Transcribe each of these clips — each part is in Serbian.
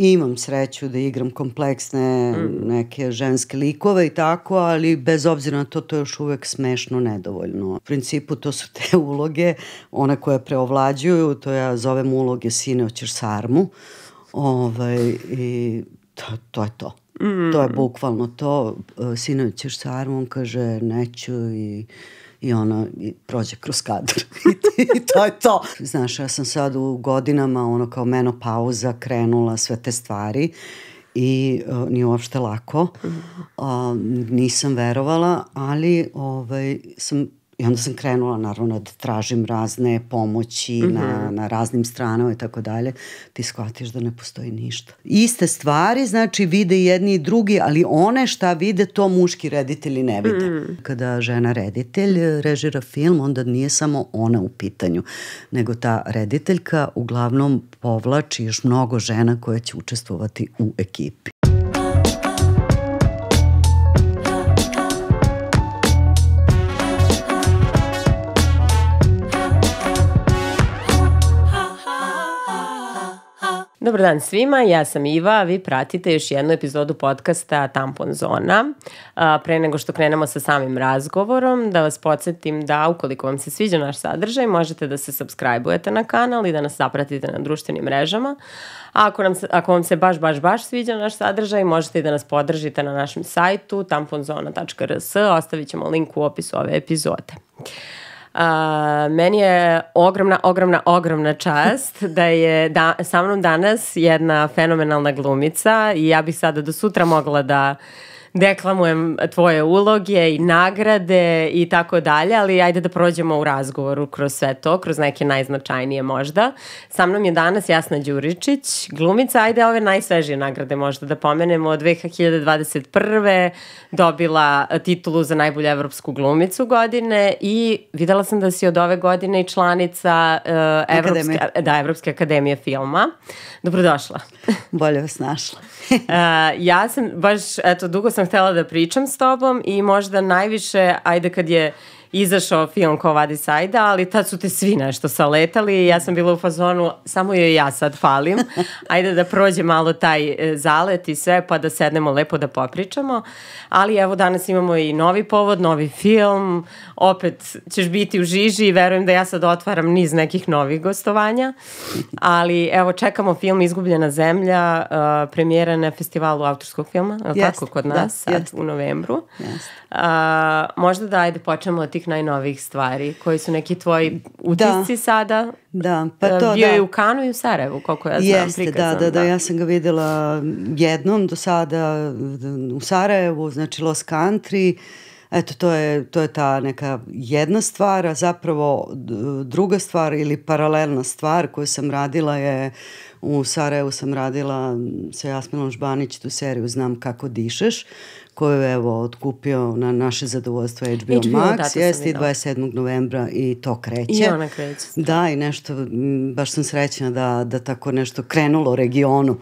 imam sreću da igram kompleksne mm. neke ženske likove i tako, ali bez obzira na to, to je još uvek smešno nedovoljno. U principu to su te uloge, one koje preovlađuju, to ja zovem uloge sine oćeš sarmu, ovaj, i to, to je to. Mm. To je bukvalno to. Sinović ćeš sa armom, kaže neću i i ona i prođe kroz kadar I, to je to. Znaš, ja sam sad u godinama ono kao menopauza krenula sve te stvari i uh, nije uopšte lako. Uh, nisam verovala, ali ovaj, sam I onda sam krenula naravno da tražim razne pomoći mm -hmm. na, mhm. na raznim stranama i tako dalje. Ti shvatiš da ne postoji ništa. Iste stvari, znači vide jedni i drugi, ali one šta vide to muški reditelji ne vide. Mm. Kada žena reditelj režira film, onda nije samo ona u pitanju, nego ta rediteljka uglavnom povlači još mnogo žena koje će učestvovati u ekipi. Dobar dan svima, ja sam Iva, vi pratite još jednu epizodu podcasta Tampon Zona. Pre nego što krenemo sa samim razgovorom, da vas podsjetim da ukoliko vam se sviđa naš sadržaj, možete da se subscribe-ujete na kanal i da nas zapratite na društvenim mrežama. A ako, nam se, ako vam se baš, baš, baš sviđa naš sadržaj, možete i da nas podržite na našem sajtu tamponzona.rs, ostavit ćemo link u opisu ove epizode. A, meni je ogromna, ogromna, ogromna čast da je da, sa mnom danas jedna fenomenalna glumica i ja bih sada do sutra mogla da deklamujem tvoje uloge i nagrade i tako dalje, ali ajde da prođemo u razgovoru kroz sve to, kroz neke najznačajnije možda. Sa mnom je danas Jasna Đuričić, glumica, ajde ove najsvežije nagrade možda da pomenemo. 2021. dobila titulu za najbolju evropsku glumicu godine i videla sam da si od ove godine i članica uh, Evropske, da, Evropske akademije filma. Dobrodošla. Bolje vas našla. uh, ja sam baš, eto, dugo sam htela da pričam s tobom i možda najviše, ajde kad je izašao film ko Vadi Sajda, ali tad su te svi nešto saletali i ja sam bila u fazonu, samo joj ja sad falim, ajde da prođe malo taj e, zalet i sve, pa da sednemo lepo da popričamo, ali evo danas imamo i novi povod, novi film, opet ćeš biti u žiži i verujem da ja sad otvaram niz nekih novih gostovanja, ali evo čekamo film Izgubljena zemlja, uh, premijera na festivalu autorskog filma, yes, tako kod nas, da, sad yes. u novembru. Yes. Uh, možda da ajde počnemo od tih najnovijih stvari, koji su neki tvoji utisci da. sada? Da, pa to Bio da. je u Kanu i u Sarajevu, koliko ja znam Jeste, prikazan. Da, da, da, da, ja sam ga videla jednom do sada u Sarajevu, znači Los Country, Eto, to je, to je ta neka jedna stvar, a zapravo druga stvar ili paralelna stvar koju sam radila je u Sarajevu sam radila sa Jasminom Žbanić tu seriju Znam kako dišeš, koju je evo otkupio na naše zadovoljstvo HBO, HBO Max, da, jeste i 27. novembra i to kreće. I ona kreće. Da, i nešto, baš sam srećna da, da tako nešto krenulo regionu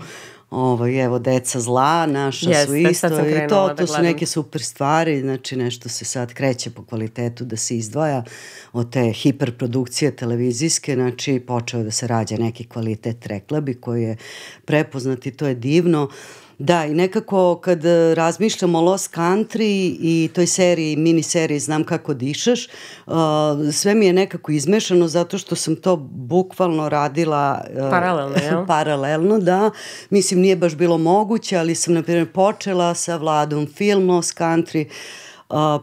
ovaj, evo, deca zla, naša Jeste, su isto i to, da to su neke super stvari, znači nešto se sad kreće po kvalitetu da se izdvaja od te hiperprodukcije televizijske, znači počeo da se rađa neki kvalitet rekla bi koji je prepoznat i to je divno. Uh, Da, i nekako kad e, razmišljam o Lost Country i toj seriji, mini seriji Znam kako dišeš, uh, sve mi je nekako izmešano zato što sam to bukvalno radila uh, paralelno, jel? paralelno, da. Mislim, nije baš bilo moguće, ali sam, na primjer, počela sa Vladom film Lost Country, Uh,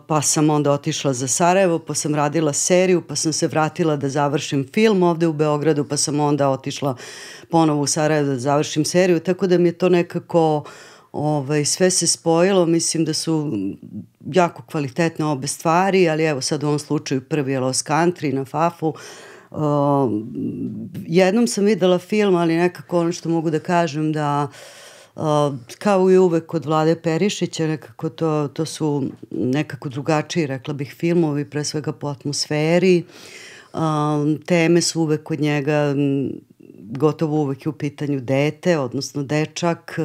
pa sam onda otišla za Sarajevo, pa sam radila seriju, pa sam se vratila da završim film ovde u Beogradu, pa sam onda otišla ponovo u Sarajevo da završim seriju, tako da mi je to nekako ovaj, sve se spojilo, mislim da su jako kvalitetne obe stvari, ali evo sad u ovom slučaju prvi je Los Country na Fafu, Uh, jednom sam videla film, ali nekako ono što mogu da kažem da uh, kao i uvek kod Vlade Perišića, nekako to, to su nekako drugačiji, rekla bih, filmovi, pre svega po atmosferi. Uh, teme su uvek kod njega gotovo uvek je u pitanju dete, odnosno dečak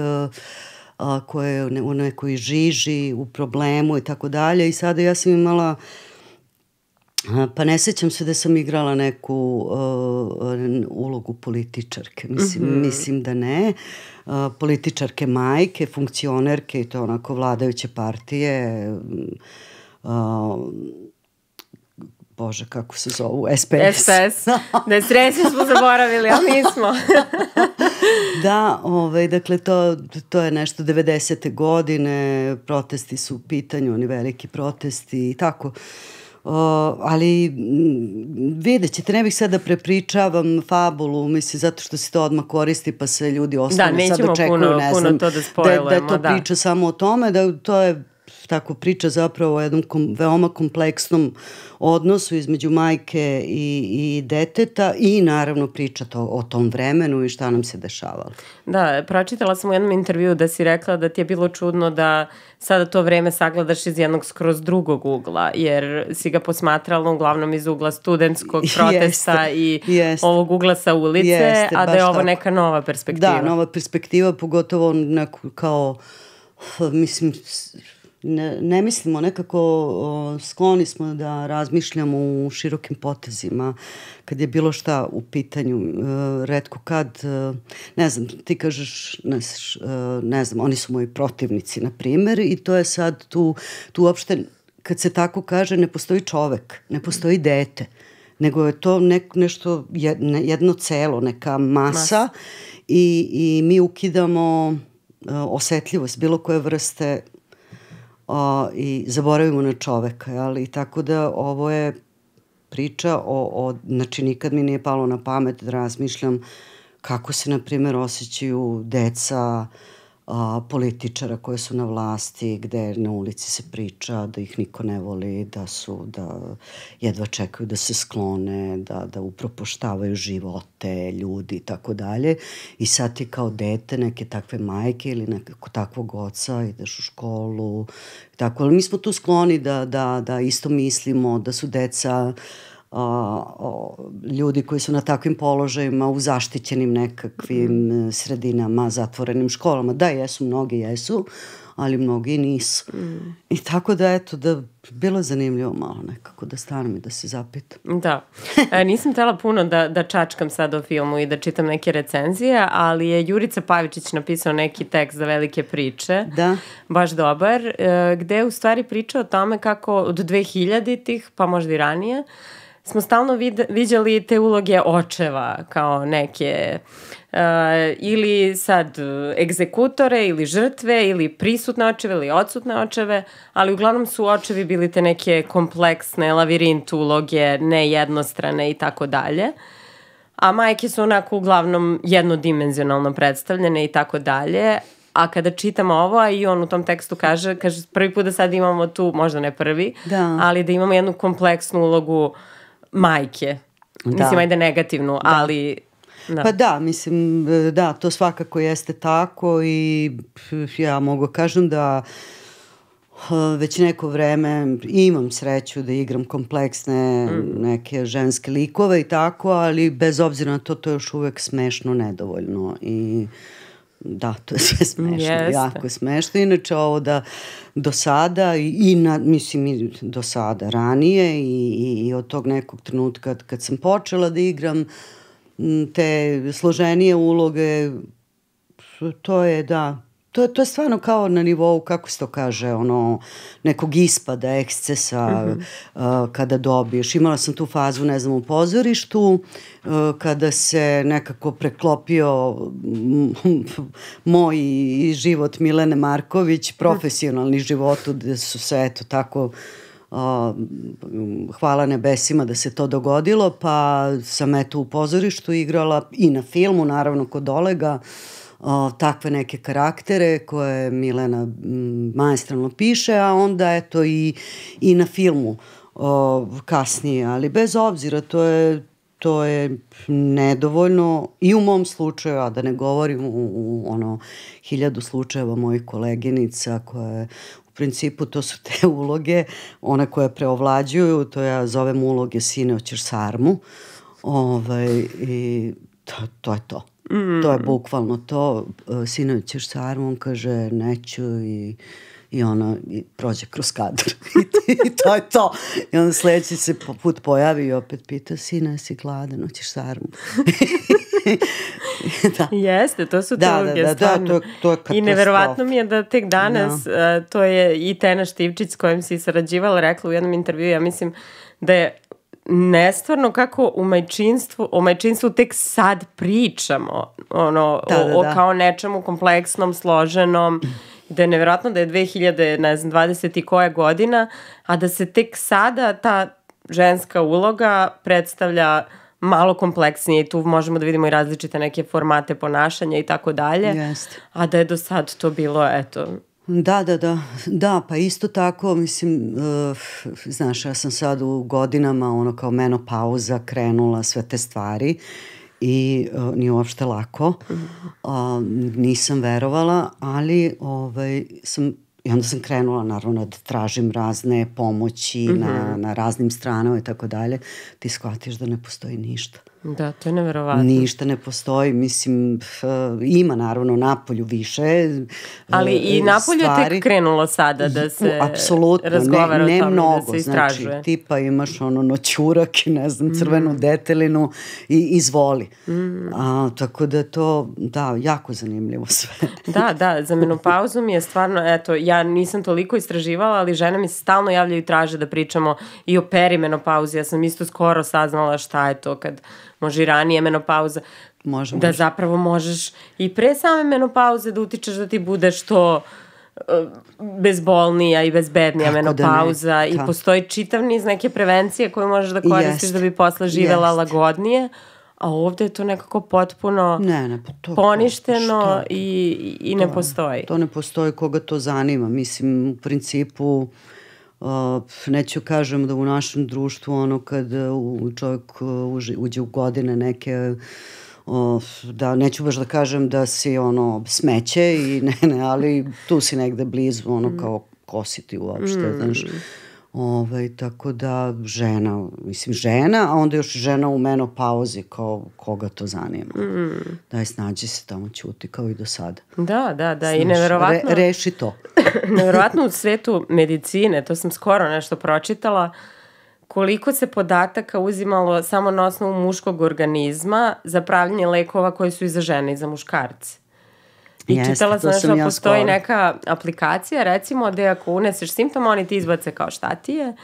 a, koje je u nekoj žiži, u problemu i tako dalje. I sada ja sam imala Pa ne sećam se da sam igrala neku uh, ulogu političarke. Mislim, mm -hmm. mislim da ne. Uh, političarke majke, funkcionerke i to onako vladajuće partije. Uh, Bože, kako se zovu, SPS. SPS. Ne, sreće smo zaboravili, ali nismo. da, ovaj, dakle, to, to je nešto 90. godine, protesti su u pitanju, oni veliki protesti i tako. Uh, Uh, ali vidjet ćete, ne bih sad da prepričavam fabulu, mislim, zato što se to odmah koristi pa se ljudi da, sad da čekuju, puno, ne znam, puno to da, da, da je to da. priča samo o tome, da to je tako priča zapravo o jednom kom, veoma kompleksnom odnosu između majke i, i deteta i naravno priča to, o tom vremenu i šta nam se dešavalo. Da, pročitala sam u jednom intervju da si rekla da ti je bilo čudno da sada to vreme sagledaš iz jednog skroz drugog ugla, jer si ga posmatrala uglavnom iz ugla studentskog protesta jeste, i jeste. ovog ugla sa ulice, jeste, a da je ovo tako. neka nova perspektiva. Da, nova perspektiva, pogotovo neko kao, mislim, ne, ne mislimo nekako, o, skloni smo da razmišljamo u širokim potezima kad je bilo šta u pitanju. E, redko kad, e, ne znam, ti kažeš, ne, e, ne znam, oni su moji protivnici, na primer, i to je sad tu, tu uopšte, kad se tako kaže, ne postoji čovek, ne postoji dete, nego je to nek, nešto, jedno celo, neka masa, masa. I, i mi ukidamo osetljivost bilo koje vrste o, i zaboravimo na čoveka, ali tako da ovo je priča o, o, znači nikad mi nije palo na pamet da razmišljam kako se, na primjer, osjećaju deca, a, političara koje su na vlasti, gde na ulici se priča da ih niko ne voli, da su, da jedva čekaju da se sklone, da, da upropoštavaju živote ljudi i tako dalje. I sad ti kao dete neke takve majke ili nekako takvog oca ideš u školu. Tako, ali mi smo tu skloni da, da, da isto mislimo da su deca uh, o, o, ljudi koji su na takvim položajima u zaštićenim nekakvim mm. sredinama, zatvorenim školama. Da, jesu, mnogi jesu, ali mnogi nisu. Mm. I tako da, eto, da bilo je zanimljivo malo nekako da stanem i da se zapitam. Da. E, nisam tela puno da, da čačkam sad o filmu i da čitam neke recenzije, ali je Jurica Pavičić napisao neki tekst za velike priče. Da. Baš dobar, e, gde je u stvari priča o tome kako od 2000-ih, pa možda i ranije, smo stalno vid, viđali te uloge očeva kao neke uh, ili sad egzekutore ili žrtve ili prisutne očeve ili odsutne očeve, ali uglavnom su očevi bili te neke kompleksne lavirint uloge, nejednostrane i tako dalje. A majke su onako uglavnom jednodimenzionalno predstavljene i tako dalje, A kada čitamo ovo, a i on u tom tekstu kaže, kaže prvi put da sad imamo tu, možda ne prvi, da. ali da imamo jednu kompleksnu ulogu uh, majke. Da. Mislim, ajde negativnu, da. ali... Da. Pa da, mislim, da, to svakako jeste tako i ja mogu kažem da već neko vreme imam sreću da igram kompleksne mm. neke ženske likove i tako, ali bez obzira na to, to je još uvek smešno nedovoljno i Da, to je sve smešno, Jeste. jako smešno. Inače, ovo da do sada i, i na, mislim i do sada, ranije i, i, i od tog nekog trenutka kad sam počela da igram te složenije uloge, to je, da, to, to je stvarno kao na nivou, kako se to kaže, ono, nekog ispada, ekscesa, mm -hmm. uh, kada dobiješ. Imala sam tu fazu, ne znam, u pozorištu, uh, kada se nekako preklopio moj život Milene Marković, profesionalni životu, gde su se, eto, tako, Uh, hvala nebesima da se to dogodilo, pa sam eto u pozorištu igrala i na filmu, naravno kod Olega, uh, o, takve neke karaktere koje Milena maestralno piše, a onda eto i, i na filmu o, kasnije, ali bez obzira to je to je nedovoljno i u mom slučaju, a da ne govorim u, u ono hiljadu slučajeva mojih koleginica koje u principu to su te uloge, one koje preovlađuju, to ja zovem uloge sine oćeš sarmu, ovaj, i to, to je to. Mm. To je bukvalno to. Sinoć ćeš sa Armom, kaže, neću i i ona i prođe kroz kadar I, i to je to. I onda sledeći se put pojavi i opet pita, sine, si gladan, hoćeš sarmu? da. Jeste, to su da, tuge, da, da, da, to, to je. I neverovatno mi je da tek danas, da. Uh, to je i Tena Štivčić s kojim si sarađivala, rekla u jednom intervju, ja mislim da je nestvarno kako u majčinstvu, o majčinstvu tek sad pričamo, ono, da, da, o, o da. kao nečemu kompleksnom, složenom, da je nevjerojatno da je 2000, ne znam, 20 i koja godina, a da se tek sada ta ženska uloga predstavlja malo kompleksnije i tu možemo da vidimo i različite neke formate ponašanja i tako dalje. A da je do sad to bilo, eto, Da, da, da. Da, pa isto tako, mislim, uh, znaš, ja sam sad u godinama, ono kao menopauza, krenula sve te stvari i uh, nije uopšte lako. Uh, nisam verovala, ali ovaj, sam I onda sam krenula naravno da tražim razne pomoći mm -hmm. na, mhm. na raznim stranama i tako dalje. Ti shvatiš da ne postoji ništa. Da, to je neverovatno. Ništa ne postoji, mislim, ima naravno napolju više Ali i e, napolju je tek krenulo sada da se Apsolutno, razgovara ne, ne o tome, mnogo, da se istražuje. Znači, tipa imaš ono noćurak i ne znam, crvenu mm. detelinu i izvoli. Mm. A, tako da to, da, jako zanimljivo sve. da, da, za menopauzu mi je stvarno, eto, ja nisam toliko istraživala, ali žene mi se stalno javljaju i traže da pričamo i o perimenopauzi. Ja sam isto skoro saznala šta je to kad može i ranije menopauza. Može, da može. zapravo možeš i pre same menopauze da utičeš da ti bude što e, bezbolnija i bezbednija Kako da menopauza da i postoji čitav niz neke prevencije koje možeš da koristiš Jest. da bi posle živela Jest. lagodnije a ovde je to nekako potpuno ne, ne, pa to, poništeno i, i ne postoji. To ne postoji koga to zanima. Mislim, u principu Uh, neću kažem da u našem društvu ono kad uh, čovjek uh, uđe, u godine neke uh, da neću baš da kažem da si ono smeće i ne ne ali tu si negde blizu ono mm. kao kositi uopšte mm. znaš Ovaj, tako da žena, mislim žena, a onda još žena u menopauzi, kao koga to zanima. Mm. Daj snađi se tamo ćuti kao i do sada. Da, da, da Znaš, i neverovatno... Re, reši to. neverovatno u svetu medicine, to sam skoro nešto pročitala, koliko se podataka uzimalo samo na osnovu muškog organizma za pravljanje lekova koji su i za žene i za muškarce. I Jeste, čitala sam nešto da postoji skoro. neka aplikacija, recimo, gde ako uneseš simptoma, oni ti izbace kao šta ti je.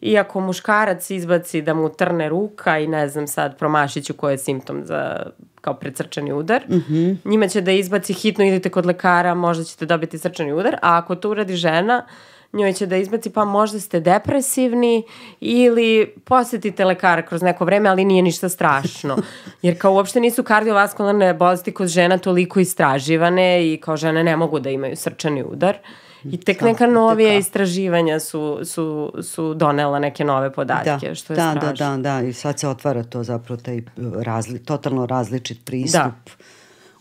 I ako muškarac izbaci da mu trne ruka i ne znam sad promašiću koji je simptom za kao predsrčani udar, mm -hmm. njima će da izbaci hitno idete kod lekara, možda ćete dobiti srčani udar, a ako to uradi žena, njoj će da izbaci pa možda ste depresivni ili posetite lekara kroz neko vreme, ali nije ništa strašno. Jer kao uopšte nisu kardiovaskularne bolesti kod žena toliko istraživane i kao žene ne mogu da imaju srčani udar. I tek da, neka novije istraživanja su, su, su donela neke nove podatke, da, što je da, strašno. Da, da, da, i sad se otvara to zapravo taj razli, totalno različit pristup. Da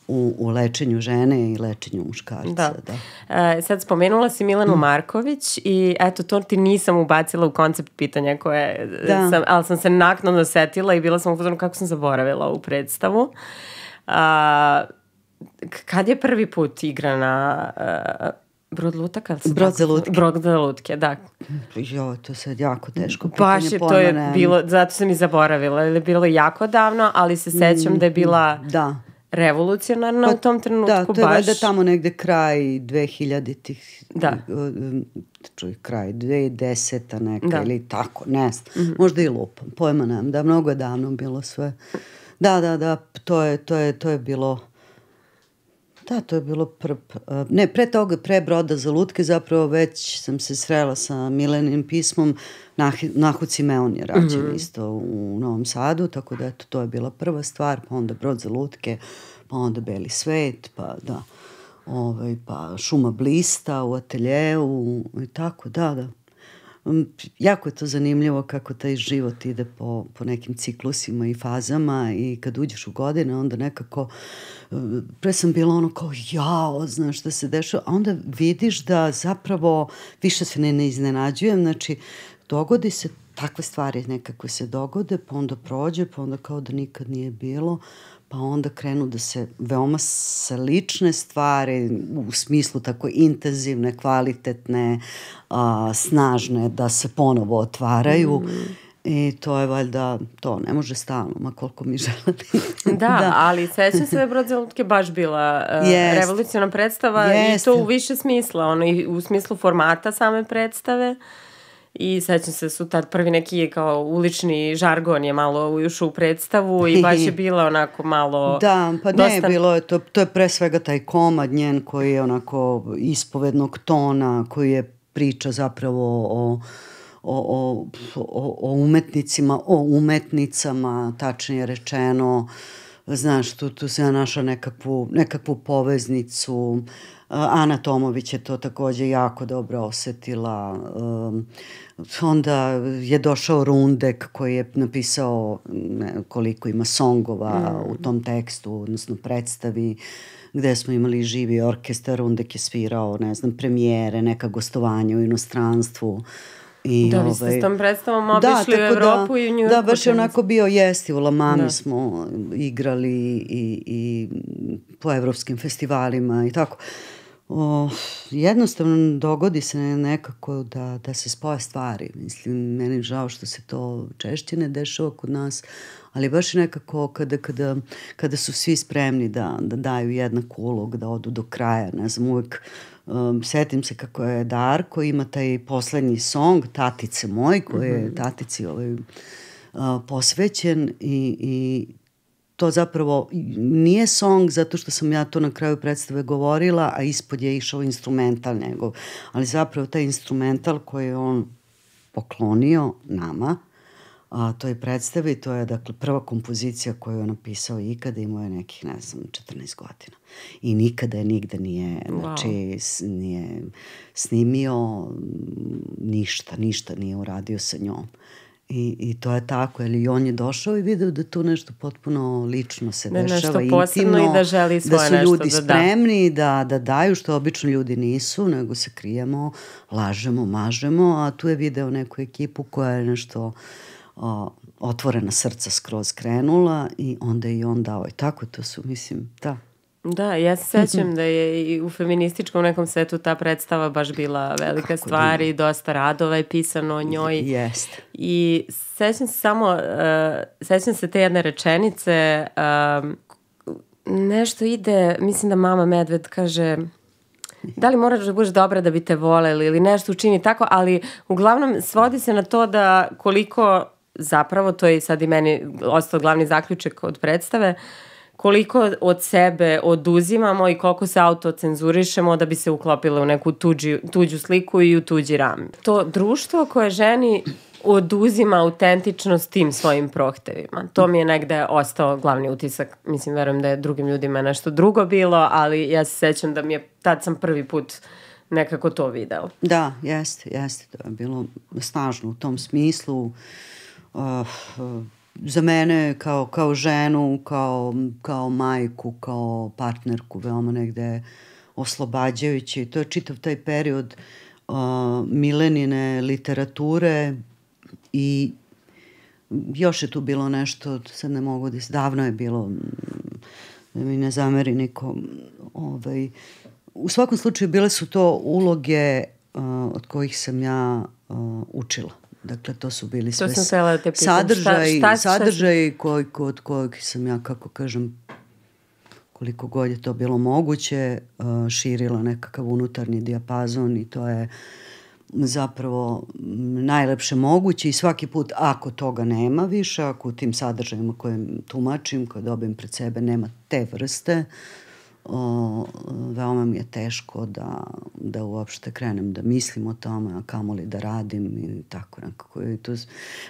u, u lečenju žene i lečenju muškarca. Da. da. E, sad spomenula si Milanu mm. Marković i eto, to ti nisam ubacila u koncept pitanja koje da. sam, ali sam se naknadno setila i bila sam u kako sam zaboravila u predstavu. A, kad je prvi put igrana uh, Brod lutaka? Brod za lutke. Brod za lutke, da. Jo, to je sad jako teško pitanje. Baš je, to je bilo, zato sam i zaboravila, je bilo jako davno, ali se sećam mm, da je bila da revolucionarna pa, u tom trenutku da, to je baš... Da, tamo negde kraj 2000-ih. Da. Čuj, kraj 2010-a neka da. ili tako, ne znam. Mm -hmm. Možda i lupam, pojma nemam, da mnogo je davno bilo sve. Da, da, da, to je, to je, to je bilo Da, to je bilo pr, ne, pre toga, pre broda za lutke, zapravo već sam se srela sa Milenim pismom, Nah, Nahu Cimeon je rađen mm -hmm. isto u Novom Sadu, tako da eto, to je bila prva stvar, pa onda brod za lutke, pa onda Beli svet, pa da, ovaj, pa šuma blista u ateljeu i tako, da, da. Um, jako je to zanimljivo kako taj život ide po, po nekim ciklusima i fazama i kad uđeš u godine onda nekako um, pre sam bila ono kao jao, znaš šta se dešava, a onda vidiš da zapravo više se ne, ne iznenađujem, znači dogodi se takve stvari nekakve se dogode, pa onda prođe, pa onda kao da nikad nije bilo, pa onda krenu da se veoma slične stvari u smislu tako intenzivne, kvalitetne, a, snažne da se ponovo otvaraju. Mm. I to je valjda, to ne može stalno, ma koliko mi želeli. da, da, ali sećam se da je Brodzelutke baš bila uh, yes. revolucijona predstava yes. i to u više smisla, ono i u smislu formata same predstave. I sećam se da su tad prvi neki kao ulični žargon je malo ušao u predstavu i baš je bila onako malo... Da, pa dosta... ne, bilo je to, to je pre svega taj komad njen koji je onako ispovednog tona, koji je priča zapravo o o, o, o umetnicima, o umetnicama, tačnije rečeno, znaš, tu, tu se našla nekakvu, nekakvu poveznicu, Ana Tomović je to takođe jako dobro osetila. Um, onda je došao Rundek koji je napisao koliko ima songova mm. u tom tekstu, odnosno predstavi gde smo imali živi orkestar, Rundek je svirao, ne znam, premijere, neka gostovanja u inostranstvu. Uh, I, da, vi ste ovaj, s tom predstavom da, obišli da, u Evropu da, i u Njurku. Da, baš je onako bio jesti, u Lamami da. smo igrali i, i po evropskim festivalima i tako. O, jednostavno dogodi se nekako da, da se spoje stvari. Mislim, meni žao što se to češće ne dešava kod nas, ali baš nekako kada, kada, kada su svi spremni da, da daju jednak ulog, da odu do kraja, ne znam, uvek um, setim se kako je Darko ima taj poslednji song Tatice moj koji je mhm. tatici ovaj, uh, posvećen i, i to zapravo nije song zato što sam ja to na kraju predstave govorila, a ispod je išao instrumental njegov. Ali zapravo taj instrumental koji je on poklonio nama, a, to je predstave i to je dakle prva kompozicija koju je napisao ikada imao je nekih ne znam 14 godina i nikada je nigde nije wow. znači nije snimio ništa ništa nije uradio sa njom I, I to je tako, ali on je došao i video da tu nešto potpuno lično se da dešava, intimno, i da želi svoje da su ljudi da spremni da. da, da daju, što obično ljudi nisu, nego se krijemo, lažemo, mažemo, a tu je video neku ekipu koja je nešto o, otvorena srca skroz krenula i onda je i on dao. I tako to su, mislim, da. Da, ja se sećam da je i u feminističkom nekom setu ta predstava baš bila velika Kako stvar i dosta radova je pisano o njoj. Jeste. I sećam se samo, uh, sećam se te jedne rečenice, uh, nešto ide, mislim da mama Medved kaže, da li moraš da budeš dobra da bi te voleli ili nešto učini tako, ali uglavnom svodi se na to da koliko zapravo, to je sad i meni ostao glavni zaključak od predstave, koliko od sebe oduzimamo i koliko se autocenzurišemo da bi se uklopile u neku tuđi, tuđu sliku i u tuđi ram. To društvo koje ženi oduzima autentičnost tim svojim prohtevima. To mi je negde ostao glavni utisak. Mislim, verujem da je drugim ljudima nešto drugo bilo, ali ja se sećam da mi je, tad sam prvi put nekako to video. Da, jeste, jeste. To je bilo snažno u tom smislu. Uh, uh, za mene kao, kao ženu, kao, kao majku, kao partnerku veoma negde oslobađajući. To je čitav taj period uh, milenine literature i još je tu bilo nešto, sad ne mogu da davno je bilo, da mi ne zameri niko. Ovaj, u svakom slučaju bile su to uloge uh, od kojih sam ja uh, učila. Dakle, to su bili sve te sadržaj, šta, šta, sadržaj koji, kod kojeg sam ja, kako kažem, koliko god je to bilo moguće, uh, širila nekakav unutarnji dijapazon i to je zapravo najlepše moguće i svaki put ako toga nema više, ako u tim sadržajima koje tumačim, koje dobijem pred sebe nema te vrste, uh, o, veoma mi je teško da, da uopšte krenem da mislim o tome, a kamoli da radim i tako nekako. I to,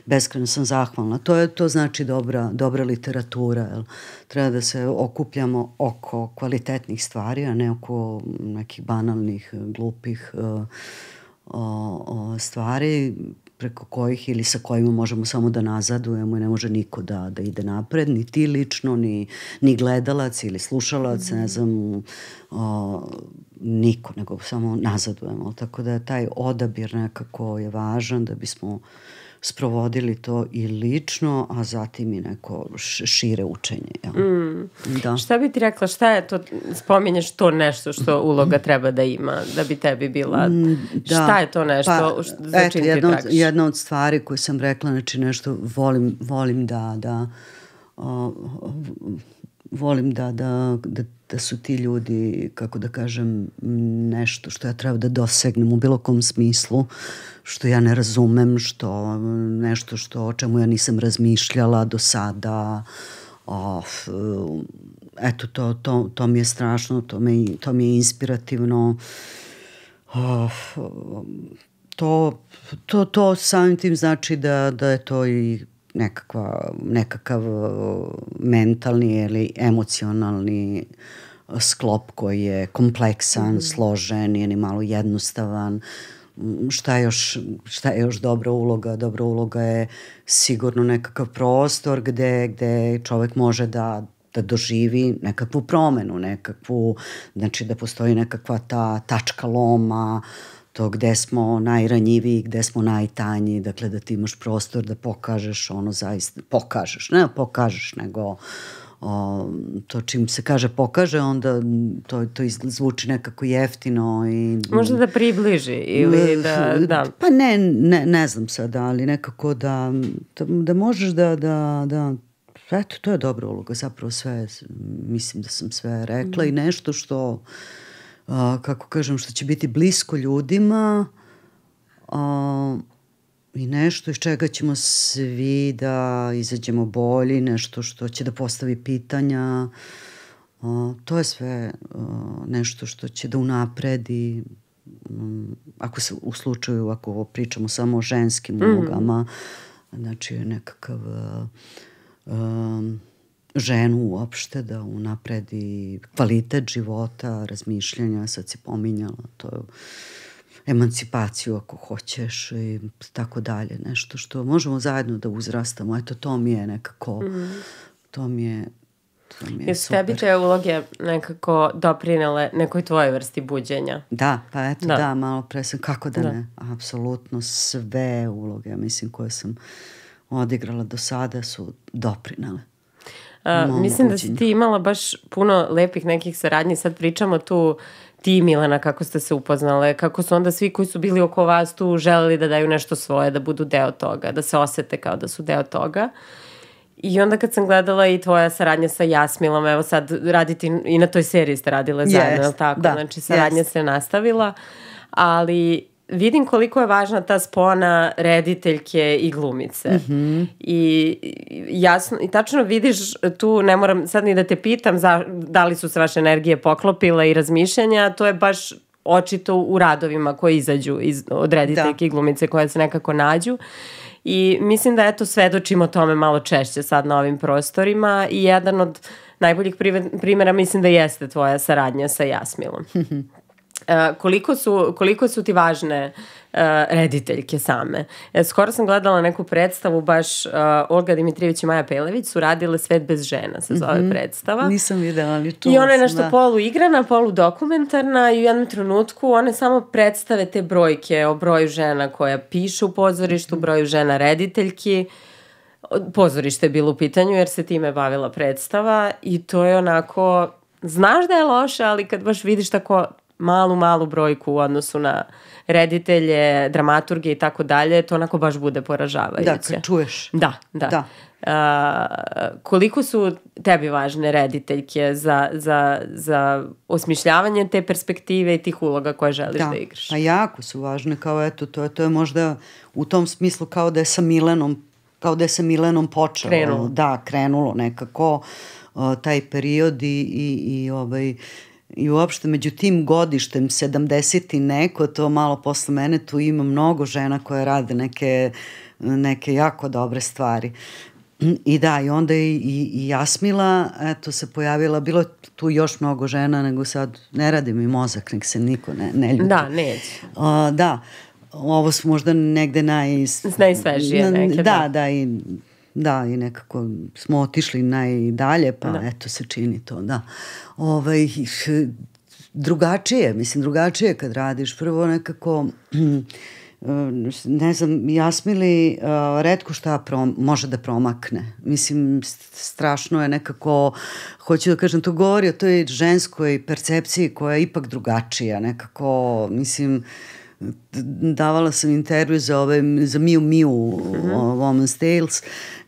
beskreno sam zahvalna. To, je, to znači dobra, dobra literatura. Jel? Treba da se okupljamo oko kvalitetnih stvari, a ne oko nekih banalnih, glupih o, o, stvari preko kojih ili sa kojima možemo samo da nazadujemo i ne može niko da, da ide napred, ni ti lično, ni, ni gledalac ili slušalac, ne znam, o, niko, nego samo nazadujemo. Tako da taj odabir nekako je važan da bismo sprovodili to i lično, a zatim i neko šire učenje. Ja. Mm. Da. Šta bi ti rekla, šta je to, spominješ to nešto što uloga treba da ima, da bi tebi bila, mm, da. šta je to nešto pa, za eto, čim jedna ti tragiš? Jedna od stvari koje sam rekla, znači nešto volim, volim da, da o, volim da, da, da, da su ti ljudi, kako da kažem, nešto što ja treba da dosegnem u bilo kom smislu, što ja ne razumem, što nešto što o čemu ja nisam razmišljala do sada. Of, eto, to, to, to mi je strašno, to, me, to mi je inspirativno. Of, to, to, to samim tim znači da, da je to i nekakva, nekakav mentalni ili emocionalni sklop koji je kompleksan, mm. složen, nije ni malo jednostavan. Šta je, još, šta je još dobra uloga? Dobra uloga je sigurno nekakav prostor gde, gde čovek može da da doživi nekakvu promenu, nekakvu, znači da postoji nekakva ta tačka loma, uh, to gde smo najranjiviji, gde smo najtanji, dakle da ti imaš prostor da pokažeš ono zaista, pokažeš, ne pokažeš, nego o, to čim se kaže pokaže, onda to, to zvuči nekako jeftino. I, Možda da približi ili da, da... Pa ne, ne, ne znam sada, ali nekako da, da, da možeš da, da, da eto, to je dobra uloga, zapravo sve, mislim da sam sve rekla mm. i nešto što a, kako kažem, što će biti blisko ljudima a, i nešto iz čega ćemo svi da izađemo bolji, nešto što će da postavi pitanja. A, to je sve a, nešto što će da unapredi um, ako se u slučaju, ako pričamo samo o ženskim mm. ulogama, znači nekakav um, ženu uopšte da unapredi kvalitet života, razmišljanja, sad si pominjala to emancipaciju ako hoćeš i tako dalje, nešto što možemo zajedno da uzrastamo. Eto, to mi je nekako, mm. to mi je To mi je Jesu super. tebi te uloge nekako doprinele nekoj tvojoj vrsti buđenja? Da, pa eto da, da malo pre sam, kako da, da. ne, apsolutno sve uloge, mislim, koje sam odigrala do sada su doprinele. Uh, mislim da si ti imala baš puno lepih nekih saradnji. Sad pričamo tu ti i Milena kako ste se upoznale, kako su onda svi koji su bili oko vas tu želeli da daju nešto svoje, da budu deo toga, da se osete kao da su deo toga. I onda kad sam gledala i tvoja saradnja sa Jasmilom, evo sad raditi i na toj seriji ste radile zajedno, yes, tako? Da, znači saradnja yes. se nastavila, ali vidim koliko je važna ta spona rediteljke i glumice. Mm -hmm. I jasno, i tačno vidiš tu, ne moram sad ni da te pitam za, da li su se vaše energije poklopile i razmišljanja, to je baš očito u radovima koji izađu iz, od rediteljke da. i glumice koje se nekako nađu. I mislim da eto svedočimo tome malo češće sad na ovim prostorima i jedan od najboljih primjera mislim da jeste tvoja saradnja sa Jasmilom. Uh, koliko, su, koliko su ti važne uh, rediteljke same. E, skoro sam gledala neku predstavu, baš uh, Olga Dimitrijević i Maja Pelević su radile Svet bez žena, se zove mm -hmm. predstava. Nisam videla, ali čula I ona je nešto da. polu igrana, polu dokumentarna i u jednom trenutku one samo predstave te brojke o broju žena koja piše u pozorištu, mhm. broju žena rediteljki. Pozorište je bilo u pitanju jer se time bavila predstava i to je onako znaš da je loše, ali kad baš vidiš tako malu, malu brojku u odnosu na reditelje, dramaturge i tako dalje, to onako baš bude poražavajuće. Da, kad čuješ. Da, da. da. Uh, koliko su tebi važne rediteljke za, za, za osmišljavanje te perspektive i tih uloga koje želiš da, da igraš? Pa jako su važne, kao eto, to, to je možda u tom smislu kao da je sa Milenom kao da je sa Milenom počelo. Krenulo. Da, krenulo nekako uh, taj period i, i, i ovaj, i uopšte među tim godištem 70 i neko, to malo posle mene tu ima mnogo žena koje rade neke, neke jako dobre stvari. I da, i onda i, i, i Jasmila, eto, se pojavila, bilo tu još mnogo žena, nego sad ne radi mi mozak, nek se niko ne, ne ljuti. Da, neće. Uh, da, ovo su možda negde naj... Najsvežije neke, da. Da, da, i da, i nekako smo otišli najdalje, pa da. eto se čini to, da. Ovaj, drugačije, mislim, drugačije kad radiš. Prvo nekako ne znam, Jasmili uh, redko šta prom, može da promakne. Mislim, strašno je nekako, hoću da kažem, to govori o toj ženskoj percepciji koja je ipak drugačija. Nekako, mislim, davala sam intervju za, ove, za Miu Miu, mm -hmm. Woman's Tales,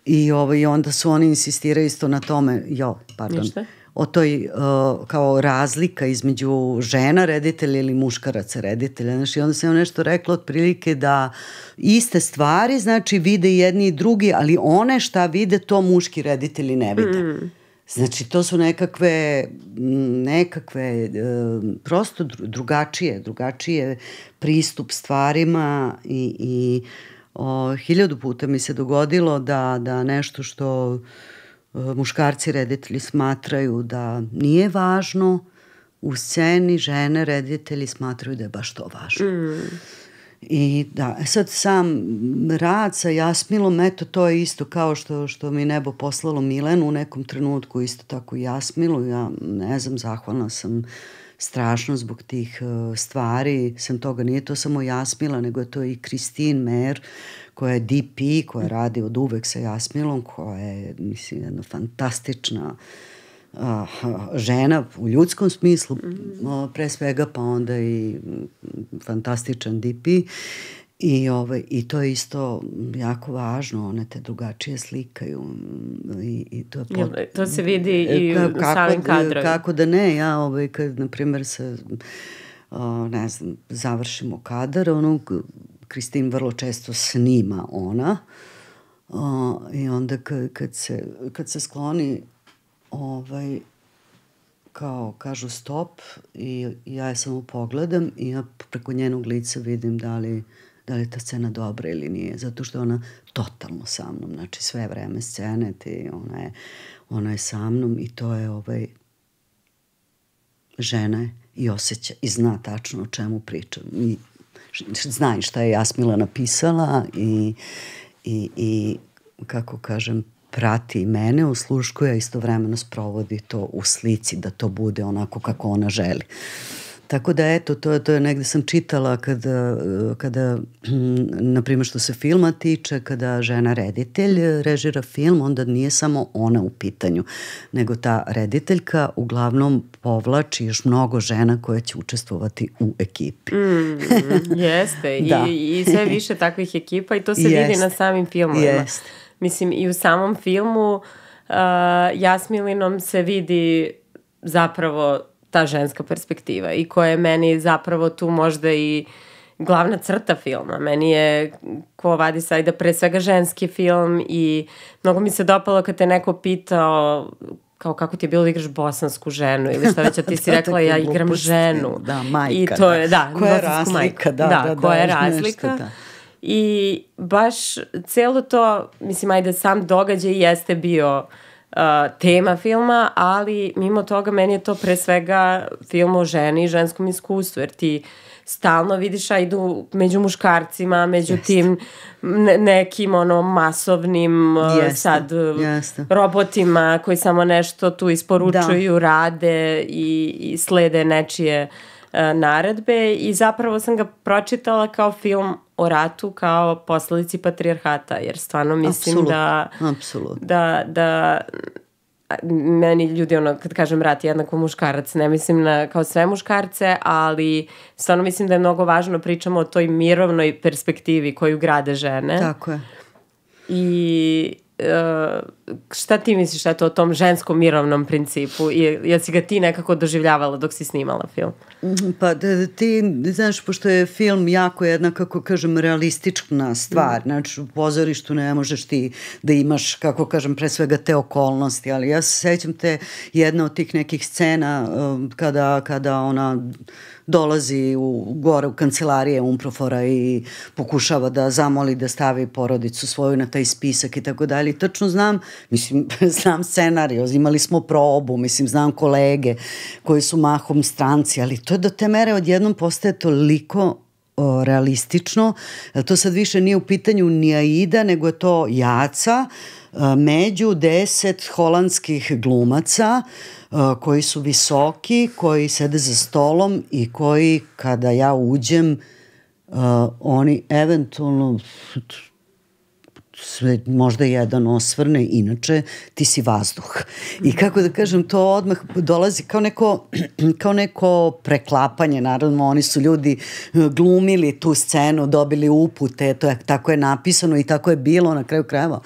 i, ovaj, onda su oni insistiraju isto na tome, jo, pardon, Ništa? o toj uh, kao razlika između žena reditelja ili muškaraca reditelja. Znači, onda sam nešto rekla otprilike da iste stvari, znači, vide jedni i drugi, ali one šta vide, to muški reditelji ne vide. Mm. Znači, to su nekakve, nekakve prosto drugačije, drugačije pristup stvarima i, i o, hiljadu puta mi se dogodilo da, da nešto što muškarci reditelji smatraju da nije važno, u sceni žene reditelji smatraju da je baš to važno. Mm. I da, e sad sam rad sa Jasmilom, eto to je isto kao što, što mi nebo poslalo Milenu u nekom trenutku, isto tako i Jasmilu, ja ne znam, zahvalna sam strašno zbog tih uh, stvari, sam toga, nije to samo Jasmila, nego je to i Kristin Mer, koja je DP, koja radi od uvek sa Jasmilom, koja je, mislim, jedna fantastična uh, žena u ljudskom smislu, -hmm. pre svega, pa onda i fantastičan DP. I, ovaj, I to je isto jako važno, one te drugačije slikaju. I, i to, je pot... ja, to se vidi i kako, u samim kadrovima. Kako da ne, ja ovaj, kad, na primjer, se, uh, ne znam, završimo kadar, ono, Kristin vrlo često snima ona uh, i onda kad, kad, se, kad se skloni ovaj, kao kažu stop i ja je samo pogledam i ja preko njenog lica vidim da li, da li je ta scena dobra ili nije, zato što je ona totalno sa mnom, znači sve vreme scene ti, ona je, ona je sa mnom i to je ovaj, žena je i osjeća i zna tačno o čemu pričam i zna i šta je Jasmila napisala i, i, i kako kažem, prati mene, usluškuje, a istovremeno sprovodi to u slici, da to bude onako kako ona želi. Tako da eto, to, to je negde sam čitala kada, kada na primjer što se filma tiče, kada žena reditelj režira film, onda nije samo ona u pitanju, nego ta rediteljka uglavnom povlači još mnogo žena koje će učestvovati u ekipi. Mm, jeste, da. I, i sve više takvih ekipa i to se jest. vidi na samim filmovima. Jest. Mislim, i u samom filmu uh, Jasmilinom se vidi zapravo ta ženska perspektiva i koja je meni zapravo tu možda i glavna crta filma. Meni je Ko vadi sajda pre svega ženski film i mnogo mi se dopalo kad te neko pitao kao kako ti je bilo da igraš bosansku ženu ili šta već, a ti si rekla ja igram ženu. Da, majka. I to je, da, koja je razlika, majka. da, da, da, koja je razlika. Nešto, da. I baš celo to, mislim, ajde, sam događaj jeste bio uh, tema filma, ali mimo toga meni je to pre svega film o ženi i ženskom iskustvu, jer ti stalno vidiš, a idu među muškarcima, među Jeste. tim ne, nekim ono masovnim Jeste. sad Jeste. robotima koji samo nešto tu isporučuju, da. rade i, i slede nečije uh, naredbe i zapravo sam ga pročitala kao film o ratu kao posledici patrijarhata, jer stvarno mislim Absolut. da, Absolut. da, da meni ljudi ono kad kažem rat jednako muškarac ne mislim na kao sve muškarce ali stvarno mislim da je mnogo važno da pričamo o toj mirovnoj perspektivi koju grade žene tako je i šta ti misliš eto, o tom ženskom mirovnom principu? I, jel si ga ti nekako doživljavala dok si snimala film? Mhm, pa da, ti, znaš, pošto je film jako jedna, kako kažem, realistična stvar, mm. znači u pozorištu ne možeš ti da imaš, kako kažem, pre svega te okolnosti, ali ja se sećam te jedna od tih nekih scena um, kada, kada ona dolazi u, gore u kancelarije Umprofora i pokušava da zamoli da stavi porodicu svoju na taj spisak i tako dalje. Tačno znam, mislim, znam scenariju, imali smo probu, mislim, znam kolege koji su mahom stranci, ali to je do te mere odjednom postaje toliko o, realistično, to sad više nije u pitanju ni Aida, nego je to Jaca, među deset holandskih glumaca, koji su visoki, koji sede za stolom i koji kada ja uđem uh, oni eventualno sve, možda jedan osvrne, inače ti si vazduh. I kako da kažem, to odmah dolazi kao neko, kao neko preklapanje, naravno oni su ljudi uh, glumili tu scenu, dobili upute, to je, tako je napisano i tako je bilo na kraju krajeva.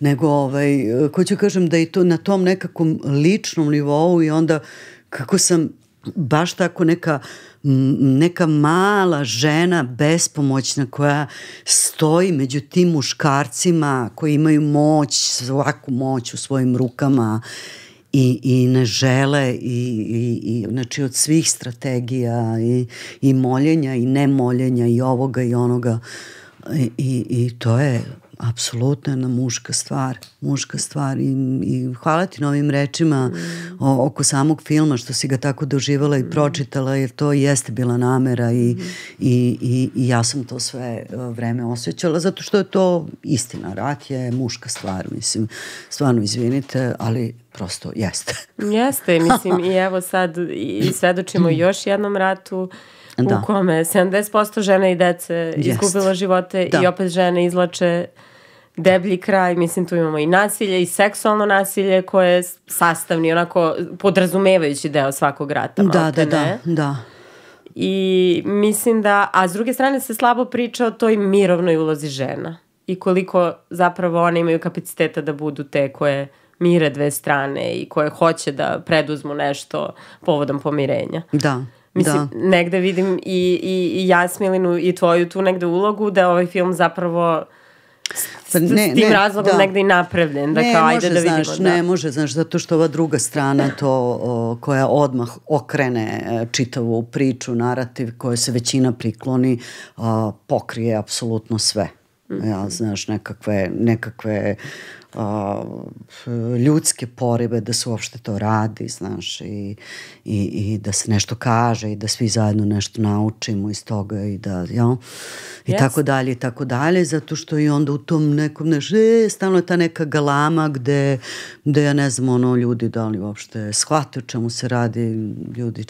Nego, ovaj, ko ću kažem da je to na tom nekakvom ličnom nivou i onda kako sam baš tako neka neka mala žena bespomoćna koja stoji među tim muškarcima koji imaju moć, svaku moć u svojim rukama i, i ne žele i, i, i znači od svih strategija i, i moljenja i nemoljenja i ovoga i onoga. I, i, i to je apsolutno jedna muška stvar, muška stvar i, i hvala ti na ovim rečima mm. o, oko samog filma što si ga tako doživala i mm. pročitala jer to jeste bila namera i, mm. i, i, i ja sam to sve e, vreme osjećala zato što je to istina, rat je muška stvar, mislim, stvarno izvinite, ali prosto jeste. Jeste, mislim i evo sad i svedočimo još jednom ratu da. u kome 70% žena i dece izgubilo živote da. i opet žene izlače deblji kraj, mislim tu imamo i nasilje i seksualno nasilje koje je sastavni, onako podrazumevajući deo svakog rata. Da, da, da, da. I mislim da, a s druge strane se slabo priča o toj mirovnoj ulozi žena i koliko zapravo one imaju kapaciteta da budu te koje mire dve strane i koje hoće da preduzmu nešto povodom pomirenja. Da. Mislim, da. negde vidim i, i, i Jasmilinu i tvoju tu negde ulogu da ovaj film zapravo Pa ne, s tim ne, razlogom da. negde i napravljen, da ne, kao ajde da vidimo. Znaš, da. Ne može, znaš, zato što ova druga strana to o, koja odmah okrene e, čitavu priču, narativ koje se većina prikloni, o, pokrije apsolutno sve. Mm -hmm. Ja, znaš, nekakve, nekakve a, ljudske porive da se uopšte to radi, znaš, i, i, i da se nešto kaže i da svi zajedno nešto naučimo iz toga i da, jel? I yes. tako dalje, i tako dalje, zato što i onda u tom nekom, neš, e, stalno je ta neka galama gde, gde ja ne znam, ono, ljudi da li uopšte shvate o čemu se radi, ljudi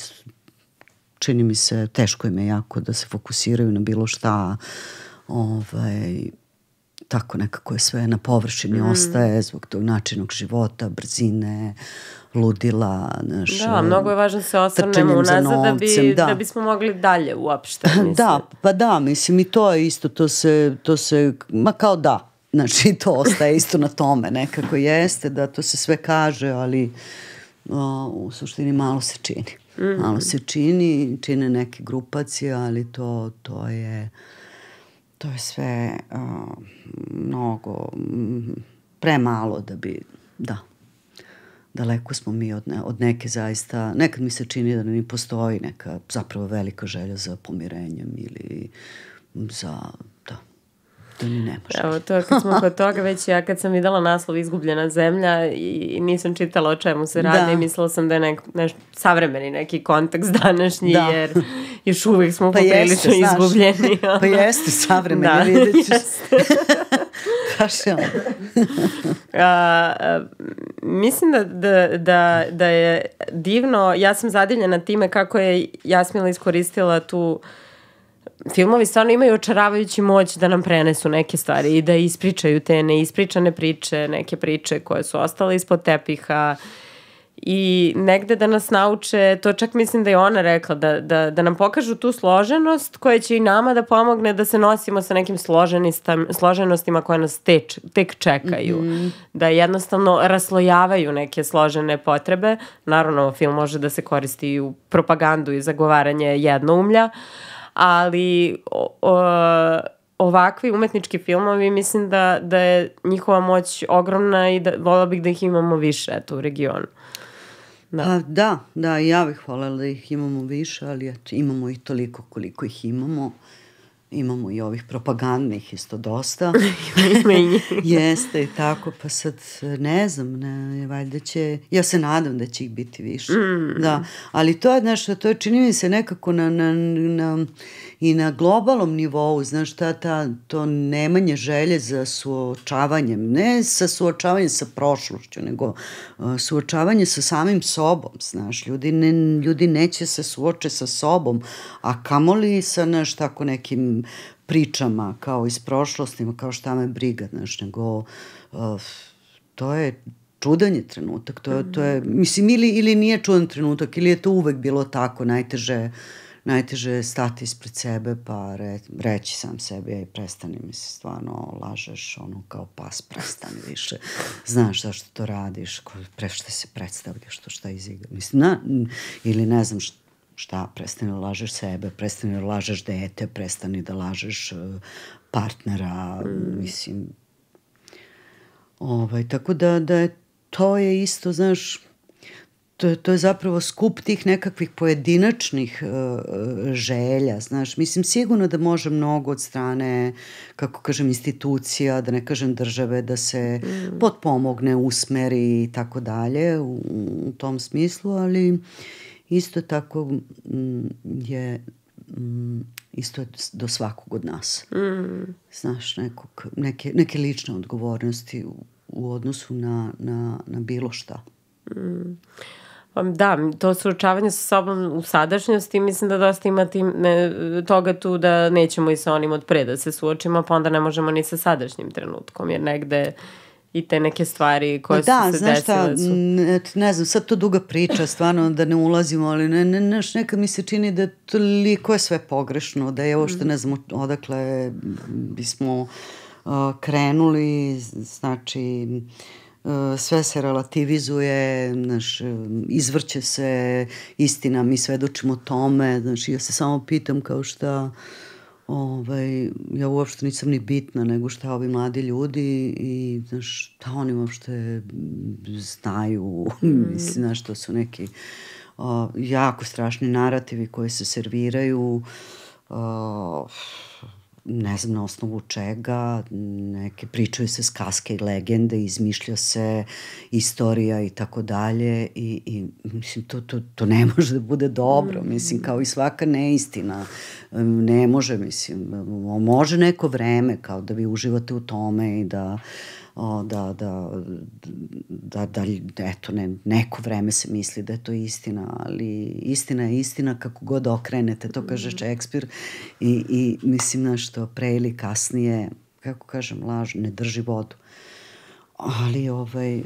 čini mi se, teško im je jako da se fokusiraju na bilo šta, ovaj, tako nekako je sve na površini mm. ostaje zbog tog načinog života, brzine, ludila, znaš, Da, mnogo je važno da se osvrnemo unazad da, bi, da. da bismo mogli dalje uopšte. Mislim. Da, pa da, mislim i to je isto, to se, to se, ma kao da, znači to ostaje isto na tome, nekako jeste da to se sve kaže, ali o, u suštini malo se čini. Mm. Malo se čini, čine neke grupacije, ali to, to je to je sve uh, mnogo premalo da bi, da, daleko smo mi od, ne, od neke zaista, nekad mi se čini da ne postoji neka zapravo velika želja za pomirenjem ili za To ni ne može. Evo, to kad smo kod toga, već ja kad sam videla naslov Izgubljena zemlja i nisam čitala o čemu se radi, da. mislila sam da je nek, neš, savremeni neki kontekst današnji, da. jer još uvijek smo pa poprilično jeste, izgubljeni. pa jeste, savremeni, da, vidjet ćeš. Baš je a, mislim da, da, da, da je divno, ja sam zadivljena time kako je Jasmila iskoristila tu uh, filmovi stvarno imaju očaravajući moć da nam prenesu neke stvari i da ispričaju te neispričane priče, neke priče koje su ostale ispod tepiha i negde da nas nauče, to čak mislim da je ona rekla, da, da, da nam pokažu tu složenost koja će i nama da pomogne da se nosimo sa nekim složenostima koje nas teč, tek čekaju. Mm -hmm. Da jednostavno raslojavaju neke složene potrebe. Naravno, film može da se koristi i u propagandu i zagovaranje jednoumlja, ali o, o, ovakvi umetnički filmovi mislim da, da je njihova moć ogromna i da volila bih da ih imamo više eto, u regionu. Da. Pa da, da, ja bih voljela da ih imamo više, ali eto, imamo ih toliko koliko ih imamo imamo i ovih propagandnih isto dosta. Jeste i tako, pa sad ne znam, ne, valjda će, ja se nadam da će ih biti više. Mm. Da, ali to je, znaš, to je čini mi se nekako na, na, na, i na globalnom nivou, znaš, ta, ta, to nemanje želje za suočavanjem, ne sa suočavanjem sa prošlošću, nego uh, suočavanje sa samim sobom, znaš, ljudi, ne, ljudi neće se suoče sa sobom, a kamoli sa, naš, tako nekim pričama kao iz prošlosti, kao šta me briga, znaš, nego uh, to je čudan je trenutak, to, to je, mislim, ili, ili nije čudan trenutak, ili je to uvek bilo tako, najteže, najteže je stati ispred sebe, pa re, reći sam sebi, ej, prestani mi se, stvarno, lažeš, ono, kao pas, prestani više, znaš zašto to radiš, pre šta se predstavljaš, to šta izigra, mislim, na, ili ne znam šta, šta, prestani da lažeš sebe, prestani da lažeš dete, prestani da lažeš uh, partnera, mm. mislim, ovaj, tako da, da je to je isto, znaš, to, to je zapravo skup tih nekakvih pojedinačnih uh, želja, znaš, mislim sigurno da može mnogo od strane, kako kažem, institucija, da ne kažem države, da se mm. potpomogne, usmeri i tako dalje u, u tom smislu, ali isto tako mm, je mm, isto je do svakog od nas. Mm. Znaš, nekog, neke, neke lične odgovornosti u, u odnosu na, na, na bilo šta. Mm. Da, to suočavanje sa sobom u sadašnjosti, mislim da dosta ima tim, ne, toga tu da nećemo i sa onim od pre da se suočimo, pa onda ne možemo ni sa sadašnjim trenutkom, jer negde i te neke stvari koje da, su se desile šta, su... Ne, ne znam, sad to duga priča, stvarno da ne ulazimo, ali ne, ne, ne, nekad mi se čini da toliko je sve pogrešno, da je ovo što ne znam odakle bismo uh, krenuli, znači uh, sve se relativizuje, znaš, izvrće se istina, mi svedočimo tome, znači ja se samo pitam kao šta ovaj, ja uopšte nisam ni bitna nego šta ovi mladi ljudi i znaš, šta oni uopšte znaju, mm. mislim, znaš, to su neki o, jako strašni narativi koji se serviraju, o, ne znam na osnovu čega, neke pričaju se skaske i legende, izmišlja se istorija i tako dalje i, i mislim to, to, to ne može da bude dobro, mm. mislim kao i svaka neistina, ne može, mislim, može neko vreme kao da vi uživate u tome i da uh, o, da, da, da, da, eto, ne, neko vreme se misli da je to istina, ali istina je istina kako god okrenete, to kaže mhm. Šekspir i, i mislim na što pre ili kasnije, kako kažem, laž ne drži vodu. Ali, ovaj,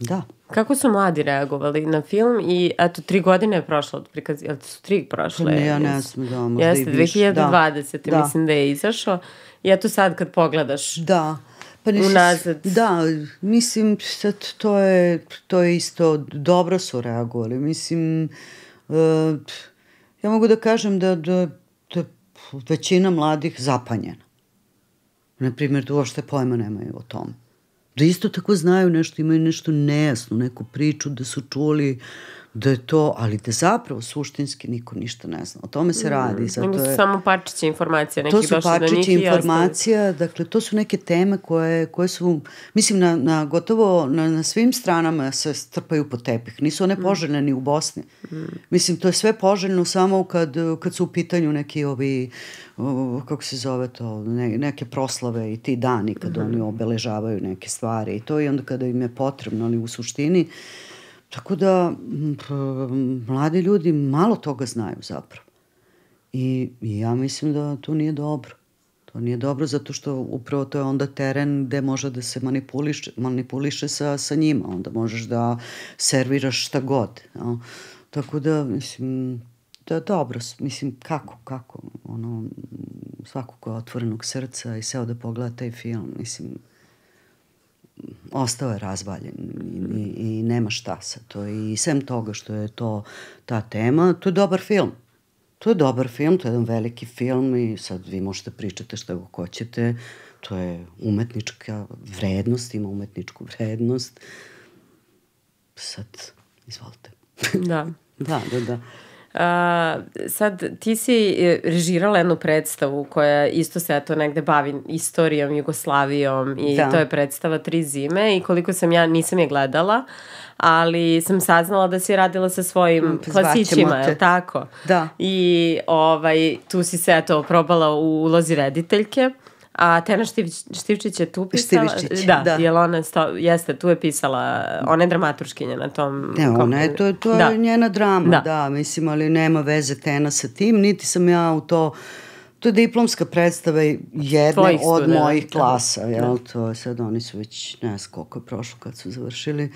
da. Kako su mladi reagovali na film i eto, tri godine je prošlo od prikaza, jel su tri prošle? Ne, ja ne znam, da, možda Jeste, i više. Jeste, 2020. Da. mislim da je izašao. I eto sad kad pogledaš... Da. Pa nisi, unazad. Da, mislim, sad to je, to je isto, dobro su reagovali. Mislim, uh, ja mogu da kažem da, da, da većina mladih zapanjena. Naprimjer, da uopšte pojma nemaju o tom. Da isto tako znaju nešto, imaju nešto nejasno, neku priču da su čuli uh, da je to, ali da zapravo suštinski niko ništa ne zna. O tome se radi. Mm, zato je, samo parčiće informacija. Neki to su parčiće informacija, dakle to su neke teme koje, koje su, mislim, na, na gotovo na, na svim stranama se strpaju po tepih. Nisu one mm. poželjne ni u Bosni. Mm. Mislim, to je sve poželjno samo kad, kad su u pitanju neki ovi kako se zove to, ne, neke proslave i ti dani kad mm. oni obeležavaju neke stvari i to i onda kada im je potrebno, ali u suštini uh, Tako da mladi ljudi malo toga znaju zapravo. I, I ja mislim da to nije dobro. To nije dobro zato što upravo to je onda teren gde može da se manipuliše, manipuliše sa, sa njima. Onda možeš da serviraš šta god. No? Tako da, mislim, da dobro, mislim, kako, kako, ono, svako ko je otvorenog srca i seo da pogleda taj film, mislim, ostao je razvaljen i, i, i nema šta sa to. I sem toga što je to ta tema, to je dobar film. To je dobar film, to je jedan veliki film i sad vi možete pričate šta go hoćete. To je umetnička vrednost, ima umetničku vrednost. Sad, izvolite. Da. da, da, da. Uh, sad, ti si e, režirala jednu predstavu koja isto se to negde bavi istorijom, Jugoslavijom i da. to je predstava Tri zime i koliko sam ja, nisam je gledala, ali sam saznala da si radila sa svojim mm, klasićima, je tako? Da. I ovaj, tu si se eto probala u ulozi rediteljke. A Tena Štiv, Štivčić je tu pisala? Štivičić, da. da. Jel ona sto, jeste, tu je pisala, ona je dramaturškinja na tom... Ne, ona je, to, to da. je njena drama, da. da, mislim, ali nema veze Tena sa tim, niti sam ja u to... to je diplomska predstava jedne Tvojih od studenta. mojih klasa, jel? To je sad, oni su već, ne znam koliko je prošlo kad su završili.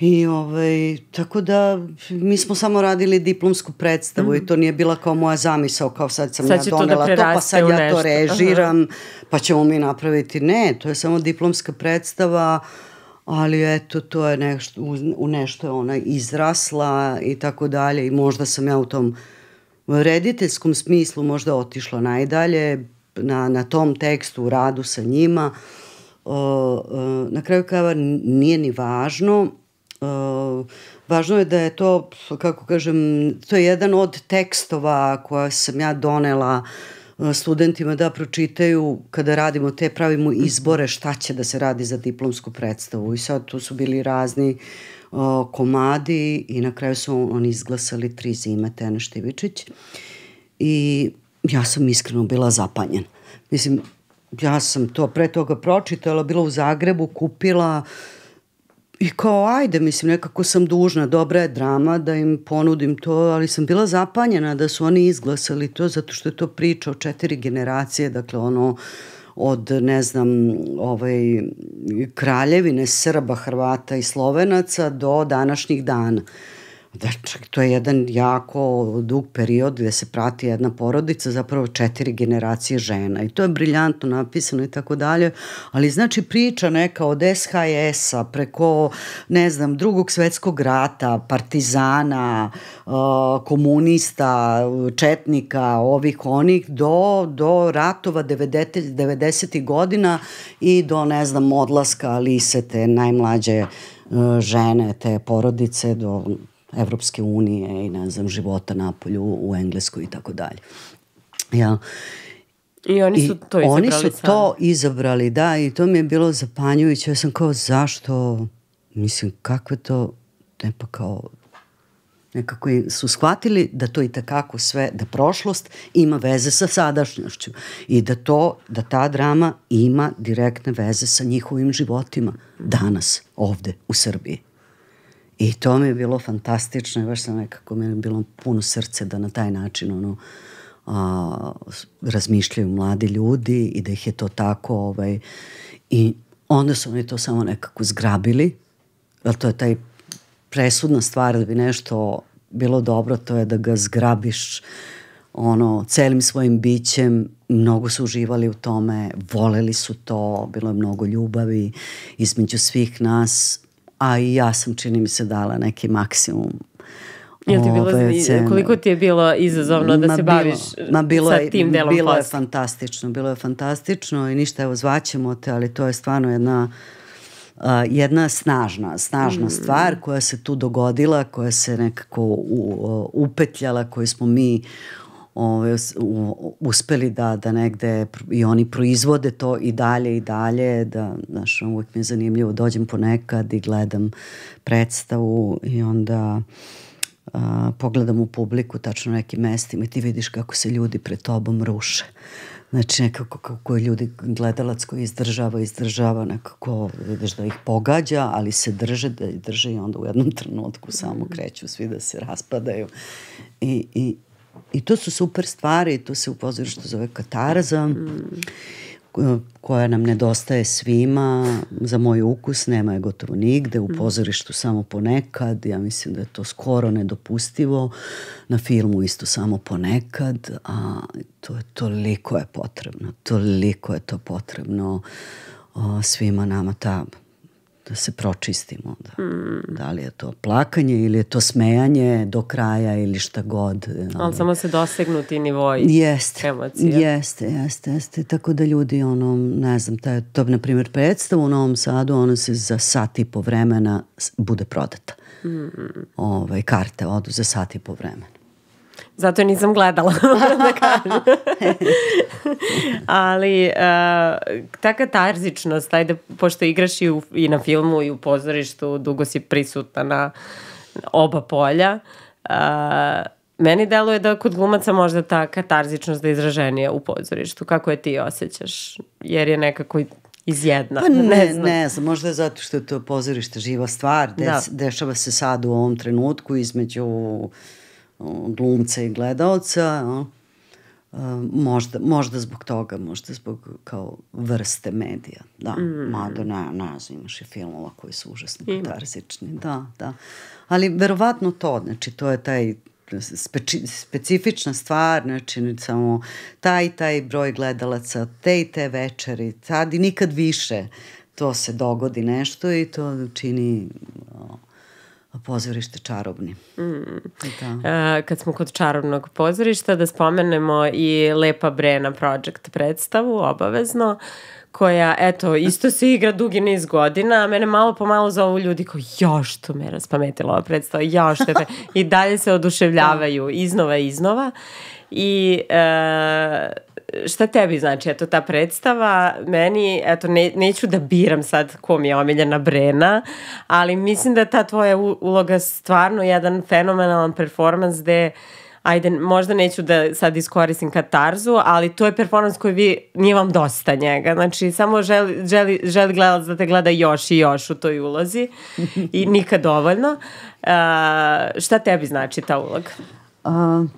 I ovaj, tako da mi smo samo radili diplomsku predstavu i to nije bila kao moja zamisao, kao sad sam Sad ja će to da donela to, pa sad ja to režiram, pa ćemo mi napraviti. Ne, to je samo diplomska predstava, ali eto, to je nešto, u, u nešto je ona izrasla i tako dalje i možda sam ja u tom rediteljskom smislu možda otišla najdalje na, na tom tekstu, u radu sa njima. O, o, na kraju krajeva nije ni važno. O, važno je da je to, kako kažem, to je jedan od tekstova koja sam ja donela o, studentima da pročitaju kada radimo te, pravimo izbore šta će da se radi za diplomsku predstavu. I sad tu su bili razni o, komadi i na kraju su oni izglasali tri zime Tene Štivičić. I ja sam iskreno bila zapanjena. Mislim, ja sam to pre toga pročitala, bila u Zagrebu, kupila i kao ajde, mislim, nekako sam dužna, dobra je drama da im ponudim to, ali sam bila zapanjena da su oni izglasali to zato što je to priča o četiri generacije, dakle ono od, ne znam, ovaj, kraljevine Srba, Hrvata i Slovenaca do današnjih dana. Znači, to je jedan jako dug period gde se prati jedna porodica, zapravo četiri generacije žena i to je briljantno napisano i tako dalje, ali znači priča neka od SHS-a preko, ne znam, drugog svetskog rata, partizana, uh, komunista, četnika, ovih onih, do, do ratova 90. 90. godina i do, ne znam, odlaska Lise, te najmlađe uh, žene, te porodice, do Evropske unije i ne znam, života na polju u Engleskoj i tako dalje. Ja. I oni su I to izabrali Oni su sami. to izabrali, da, i to mi je bilo zapanjujuće. Ja sam kao, zašto, mislim, kakve to, ne pa kao, nekako su shvatili da to i takako sve, da prošlost ima veze sa sadašnjošću i da to, da ta drama ima direktne veze sa njihovim životima danas, ovde, u Srbiji. I to mi je bilo fantastično i baš sam nekako, je bilo puno srce da na taj način ono, a, razmišljaju mladi ljudi i da ih je to tako ovaj, i onda su oni to samo nekako zgrabili jer to je taj presudna stvar da bi nešto bilo dobro to je da ga zgrabiš ono, celim svojim bićem, mnogo su uživali u tome, voleli su to, bilo je mnogo ljubavi između svih nas, a i ja sam, čini mi se, dala neki maksimum Jel ti bilo, scene. koliko ti je bilo izazovno da Ma se bilo- baviš ma bilo sa je, tim delom Bilo je fantastično, bilo je fantastično i ništa, evo, zvaćemo te, ali to je stvarno jedna Uh, jedna snažna, snažna mm. stvar koja se tu dogodila, koja se nekako u, u, upetljala, koju smo mi ove, uspeli da, da negde i oni proizvode to i dalje i dalje, da, znaš, uvijek mi je zanimljivo, dođem ponekad i gledam predstavu i onda a, pogledam u publiku tačno nekim mestima i ti vidiš kako se ljudi pred tobom ruše. Znači nekako kako je ljudi, gledalac koji izdržava, izdržava nekako, vidiš da ih pogađa, ali se drže, da ih drže i onda u jednom trenutku samo kreću svi da se raspadaju. I, i, i to su super stvari, to se u pozorištu zove katarza. Mm koja nam nedostaje svima, za moj ukus nema je gotovo nigde, u pozorištu samo ponekad, ja mislim da je to skoro nedopustivo, na filmu isto samo ponekad, a to je toliko je potrebno, toliko je to potrebno o, svima nama ta da se pročistimo. Da, mm. da li je to plakanje ili je to smejanje do kraja ili šta god. Ali samo se dosegnu ti nivoji Jeste, emocija. jeste, jeste, jeste. Tako da ljudi, ono, ne znam, taj, to na primjer predstava u Novom Sadu, ona se za sat i po vremena bude prodata. Mm. Ovaj, karte odu za sat i po vremena. Zato je nisam gledala, da kažem. Ali uh, ta katarzičnost, ajde, pošto igraš i, u, i na filmu i u pozorištu, dugo si prisutna na oba polja, uh, meni deluje da kod glumaca možda ta katarzičnost da je izraženija u pozorištu. Kako je ti osjećaš? Jer je nekako iz jedna. Pa ne, ne, znam. ne znam, možda je zato što je to pozorište živa stvar, des, Da. dešava se sad u ovom trenutku između glumca i gledaoca, o. Uh, možda, možda zbog toga, možda zbog kao vrste medija, da, mm. mada ne, ne znam, imaš i filmova koji su užasno katarzični, da, da, ali verovatno to, znači to je taj speci, specifična stvar, znači samo taj taj broj gledalaca, te i te večeri, tad i nikad više to se dogodi nešto i to čini pozorište čarobni. Mm. Da. A, kad smo kod čarobnog pozorišta, da spomenemo i Lepa Brena Project predstavu, obavezno, koja, eto, isto se igra dugi niz godina, a mene malo po malo zovu ljudi kao, još to me raspametila ova predstava, još te me, i dalje se oduševljavaju da. iznova i iznova. I e, šta tebi znači, eto, ta predstava, meni, eto, ne, neću da biram sad ko mi je omiljena Brena, ali mislim da ta tvoja uloga stvarno jedan fenomenalan performans gde ajde, možda neću da sad iskoristim katarzu, ali to je performans koji vi, nije vam dosta njega. Znači, samo želi, želi, želi gledalac da te gleda još i još u toj ulozi i nikad dovoljno. Uh, šta tebi znači ta uloga? Uh,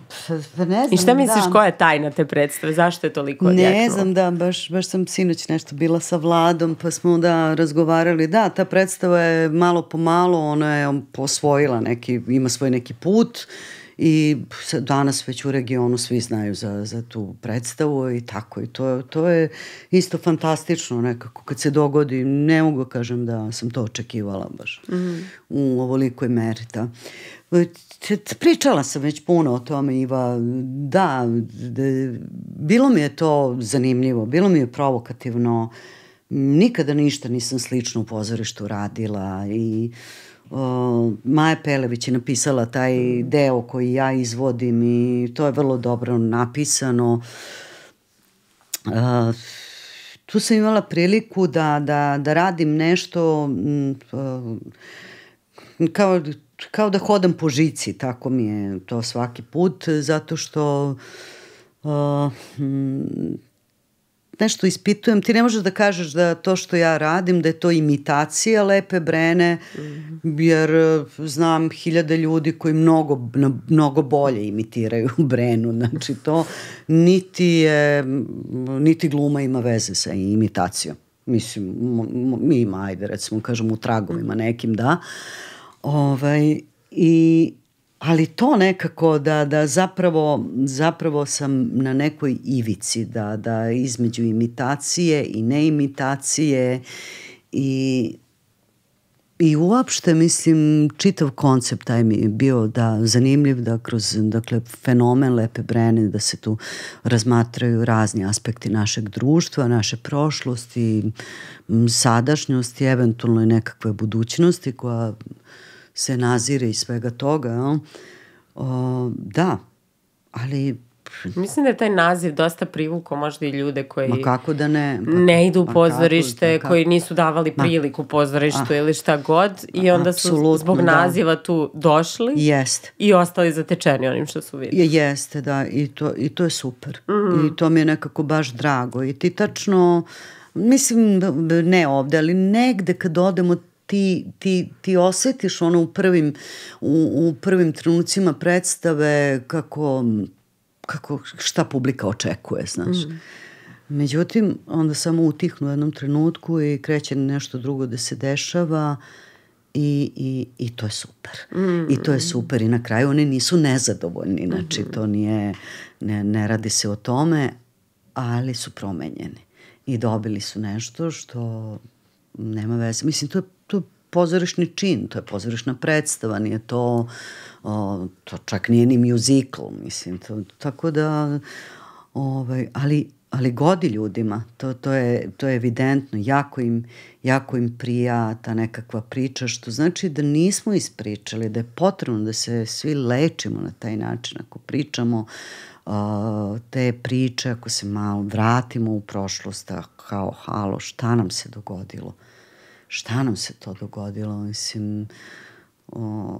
pa ne znam, I šta misliš, da. koja je tajna te predstave? Zašto je toliko odjeknulo? Ne znam, da, baš, baš sam sinoć nešto bila sa Vladom, pa smo da razgovarali. Da, ta predstava je malo po malo, ona je posvojila neki, ima svoj neki put i danas već u regionu svi znaju za, za tu predstavu i tako i to, to je isto fantastično nekako kad se dogodi, ne mogu da kažem da sam to očekivala baš mm. u ovolikoj meri. Da. Pričala sam već puno o tome, Iva. Da, da, bilo mi je to zanimljivo, bilo mi je provokativno. Nikada ništa nisam slično u pozorištu radila i o, Maja Pelević je napisala taj deo koji ja izvodim i to je vrlo dobro napisano. A, tu sam imala priliku da, da, da radim nešto m, kao kao da hodam po žici, tako mi je to svaki put, zato što uh, nešto ispitujem. Ti ne možeš da kažeš da to što ja radim, da je to imitacija lepe brene, mm -hmm. jer znam hiljade ljudi koji mnogo, mnogo bolje imitiraju brenu. Znači to niti je, niti gluma ima veze sa imitacijom. Mislim, mi ima, ajde recimo, kažem u tragovima nekim, da. Ovaj, i, ali to nekako da, da zapravo, zapravo sam na nekoj ivici, da, da između imitacije i neimitacije i I uopšte, mislim, čitav koncept taj mi je bio da zanimljiv da kroz dakle, fenomen Lepe Brene da se tu razmatraju razni aspekti našeg društva, naše prošlosti, sadašnjosti, eventualno i nekakve budućnosti koja se nazire i svega toga. O, da, ali Mislim da je taj naziv dosta privukao možda i ljude koji Ma kako da ne? Pa, ne idu u pozorište, kako, kako? koji nisu davali priliku Ma. pozorištu ah, ili šta god i onda su zbog da. naziva tu došli Jest. i ostali zatečeni onim što su videli. Jeste, da, i to, i to je super. Mm -hmm. I to mi je nekako baš drago. I ti tačno, mislim, ne ovde, ali negde kad odemo ti, ti, ti osetiš ono u prvim, u, u prvim trenucima predstave kako, kako šta publika očekuje, znaš. Mm. Međutim, onda samo utihnu u jednom trenutku i kreće nešto drugo da se dešava i, i, i to je super. Mm. I to je super i na kraju oni nisu nezadovoljni, znači mm -hmm. to nije, ne, ne radi se o tome, ali su promenjeni i dobili su nešto što nema veze. Mislim, to je to je pozorišni čin, to je pozorišna predstava, nije to, o, to čak nije ni musical, mislim, to, tako da, ovaj, ali, ali godi ljudima, to, to, je, to je evidentno, jako im, jako im prija ta nekakva priča, što znači da nismo ispričali, da je potrebno da se svi lečimo na taj način, ako pričamo te priče, ako se malo vratimo u prošlost, kao halo, šta nam se dogodilo? Šta nam se to dogodilo, mislim, o,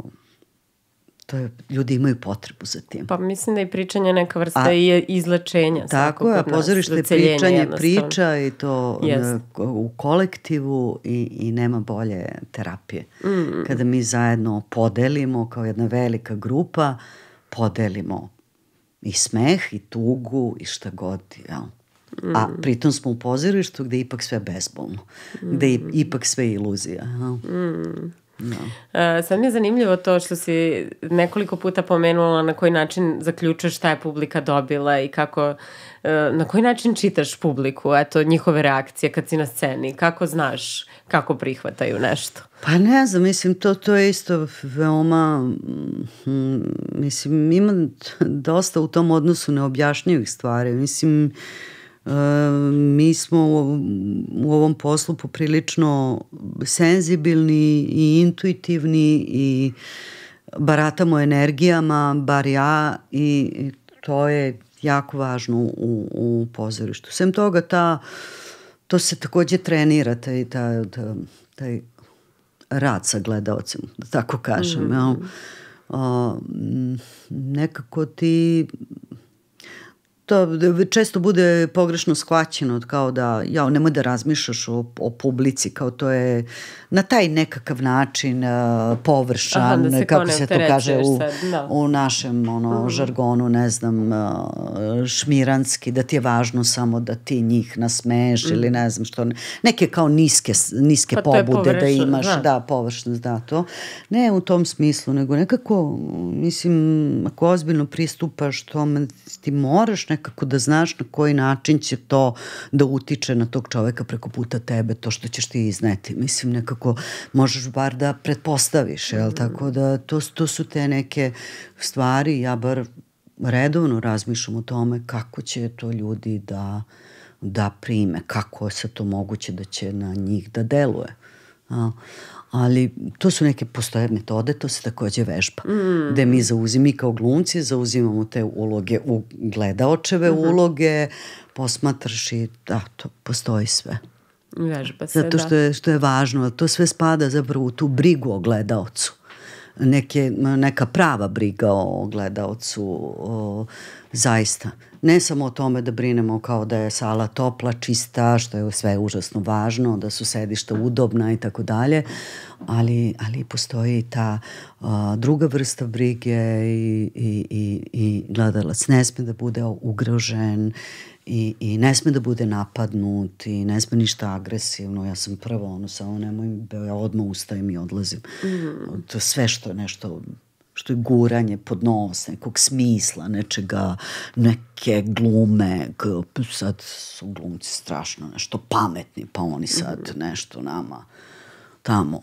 to je, ljudi imaju potrebu za tim. Pa mislim da je pričanje neka vrsta a, i izlečenja. Tako je, pozorište je pričanje priča i to Jest. u kolektivu i, i nema bolje terapije. Mm. Kada mi zajedno podelimo kao jedna velika grupa, podelimo i smeh, i tugu, i šta god, jel? A pritom smo u pozorištu gde je ipak sve bezbolno, gde je ipak sve iluzija. Jel? No. Uh, sad mi je zanimljivo to što si nekoliko puta pomenula na koji način zaključuješ šta je publika dobila i kako, uh, na koji način čitaš publiku, eto, njihove reakcije kad si na sceni, kako znaš kako prihvataju nešto? Pa ne znam, mislim, to, to je isto veoma, mm, mislim, ima dosta u tom odnosu neobjašnjivih stvari, mislim, Uh, mi smo u, ovom poslu poprilično senzibilni i intuitivni i baratamo energijama, bar ja, i to je jako važno u, u pozorištu. Sem toga, ta, to se takođe trenira, taj, taj, taj, rad sa gledalcem, da tako kažem. Mm -hmm. Uh, nekako ti to često bude pogrešno shvaćeno kao da ja nemoj da razmišljaš o, o publici kao to je na taj nekakav način uh, površan Aha, da se kako se to kaže u, sad, da. u našem ono, mm. žargonu ne znam uh, šmiranski da ti je važno samo da ti njih nasmeš mm. ili ne znam što neke kao niske, niske pa pobude da imaš da, da površnost da to ne u tom smislu nego nekako mislim ako ozbiljno pristupaš tome ti moraš nekako da znaš na koji način će to da utiče na tog čoveka preko puta tebe, to što ćeš ti izneti. Mislim, nekako možeš bar da pretpostaviš, jel? Mm. Tako da to, to su te neke stvari, ja bar redovno razmišljam o tome kako će to ljudi da, da prime, kako se to moguće da će na njih da deluje. A, ali to su neke postoje metode, to se takođe vežba. Mm. Gde mi zauzim, mi kao glumci zauzimamo te uloge, u, gledaočeve mm -hmm. uloge, posmatraš i da, to postoji sve. Vežba se, Zato što da. je, što je važno, to sve spada zapravo u tu brigu o gledaocu. Neke, neka prava briga o gledaocu, o, zaista. Ne samo o tome da brinemo kao da je sala topla, čista, što je sve užasno važno, da su sedišta udobna i tako dalje, ali, ali postoji ta uh, druga vrsta brige i, i, i, i gledalac ne sme da bude ugrožen i, i ne sme da bude napadnut i ne sme ništa agresivno. Ja sam prvo ono, samo nemoj, ja odmah ustajem i odlazim. Mm. To sve što je nešto što je guranje pod nos, nekog smisla, nečega, neke glume, sad su glumci strašno nešto pametni, pa oni sad mhm. nešto nama tamo